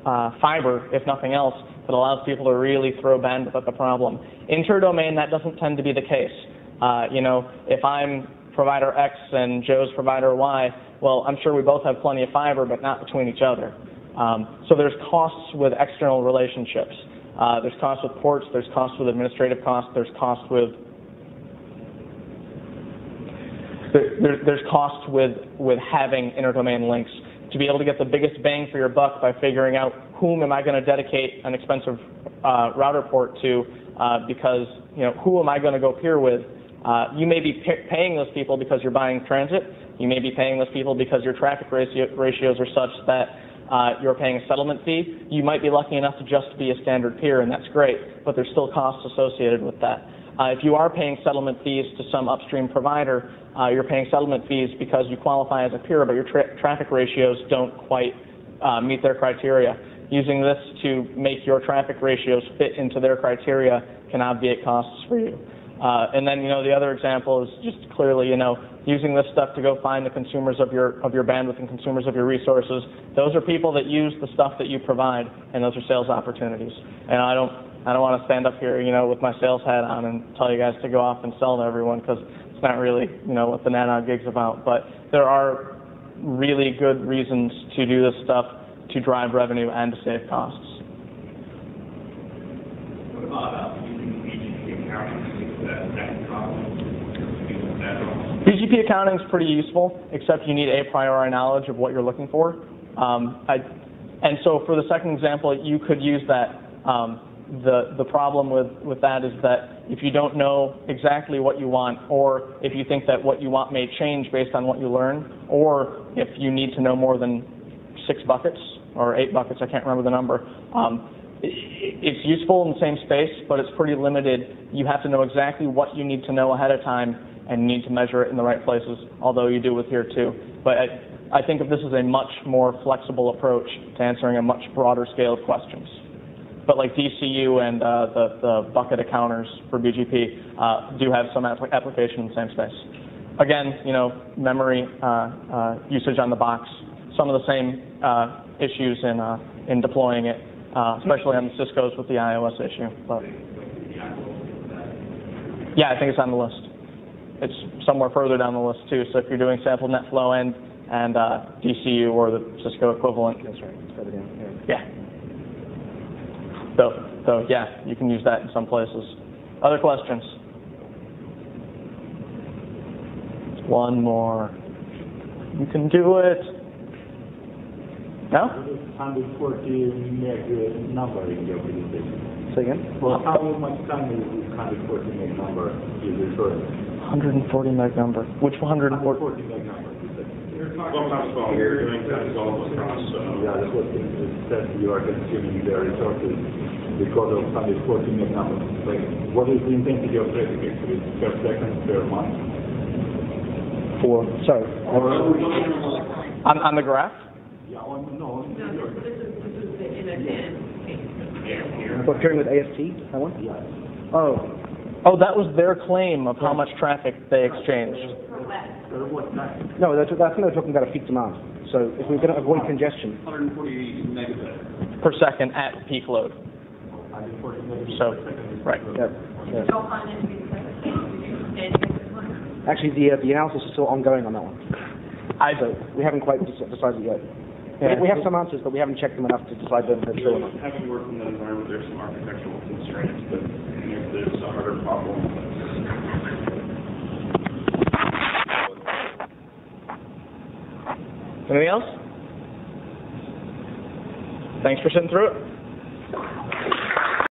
uh, fiber, if nothing else, that allows people to really throw bandwidth at the problem. Interdomain, that doesn't tend to be the case. Uh, you know, if I'm provider X and Joe's provider Y, well, I'm sure we both have plenty of fiber, but not between each other. Um, so there's costs with external relationships. Uh, there's costs with ports, there's costs with administrative costs, there's costs with there, there, there's cost with with having interdomain links to be able to get the biggest bang for your buck by figuring out whom am I going to dedicate an expensive uh, router port to uh, because you know who am I going to go peer with. Uh, you may be p- paying those people because you're buying transit. You may be paying those people because your traffic ratio, ratios are such that uh, you're paying a settlement fee. You might be lucky enough to just be a standard peer, and that's great, but there's still costs associated with that. Uh, if you are paying settlement fees to some upstream provider, uh, you're paying settlement fees because you qualify as a peer, but your tra- traffic ratios don't quite uh, meet their criteria. Using this to make your traffic ratios fit into their criteria can obviate costs for you. Uh, and then, you know, the other example is just clearly, you know, using this stuff to go find the consumers of your of your bandwidth and consumers of your resources. Those are people that use the stuff that you provide, and those are sales opportunities. And I don't I don't want to stand up here, you know, with my sales hat on and tell you guys to go off and sell to everyone because it's not really, you know, what the Nanog gig's about. But there are really good reasons to do this stuff to drive revenue and to save costs. What about uh, using BGP accounting to that second column? Using that on BGP accounting is pretty useful, except you need a priori knowledge of what you're looking for. Um, I, and so for the second example, you could use that. Um, the, the problem with, with that is that if you don't know exactly what you want, or if you think that what you want may change based on what you learn, or if you need to know more than six buckets or eight buckets, I can't remember the number, um, it's useful in the same space, but it's pretty limited. You have to know exactly what you need to know ahead of time and need to measure it in the right places, although you do with here too. But I, I think of this as a much more flexible approach to answering a much broader scale of questions. But like DCU and uh, the, the bucket of counters for BGP uh, do have some applic application in the same space. Again, you know, memory uh, uh, usage on the box, some of the same uh, issues in, uh, in deploying it, uh, especially on the Cisco's with the IOS issue. But yeah, I think it's on the list. It's somewhere further down the list too. So if you're doing sample NetFlow end and uh, DCU or the Cisco equivalent, That's right. It's further down. Yeah. yeah. So, so yeah, you can use that in some places. Other questions? One more. You can do it. No? 140 meg uh, number in your presentation. Say again? Well, how much time is this 140 meg number you referring? 140 meg number. Which 140? 140 meg number. Well, first of all, you're doing that all across, uh, Yeah, that's what it says you are consuming the resources because of 140 meg number. Like, what is the intensity of traffic actually per second, per month? For, sorry. On, on the graph? Yeah, on, no, on your, What, peering with AST, that one? yeah. Oh, Oh, that was their claim of how much traffic they exchanged. Per what time? no, that's, I think they were talking about a peak demand. So if we're going to avoid congestion, 140 megabits. per second at peak load. 140 meg So, per second. right. yeah, yeah. Actually, the, uh, the analysis is still ongoing on that one. I, So we haven't quite dec- decided yet. Yeah. We have some answers, but we haven't checked them enough to decide whether they're true or not. Having worked in that environment, there's some architectural constraints, but there's a harder problem. Anything else? Thanks for sitting through it.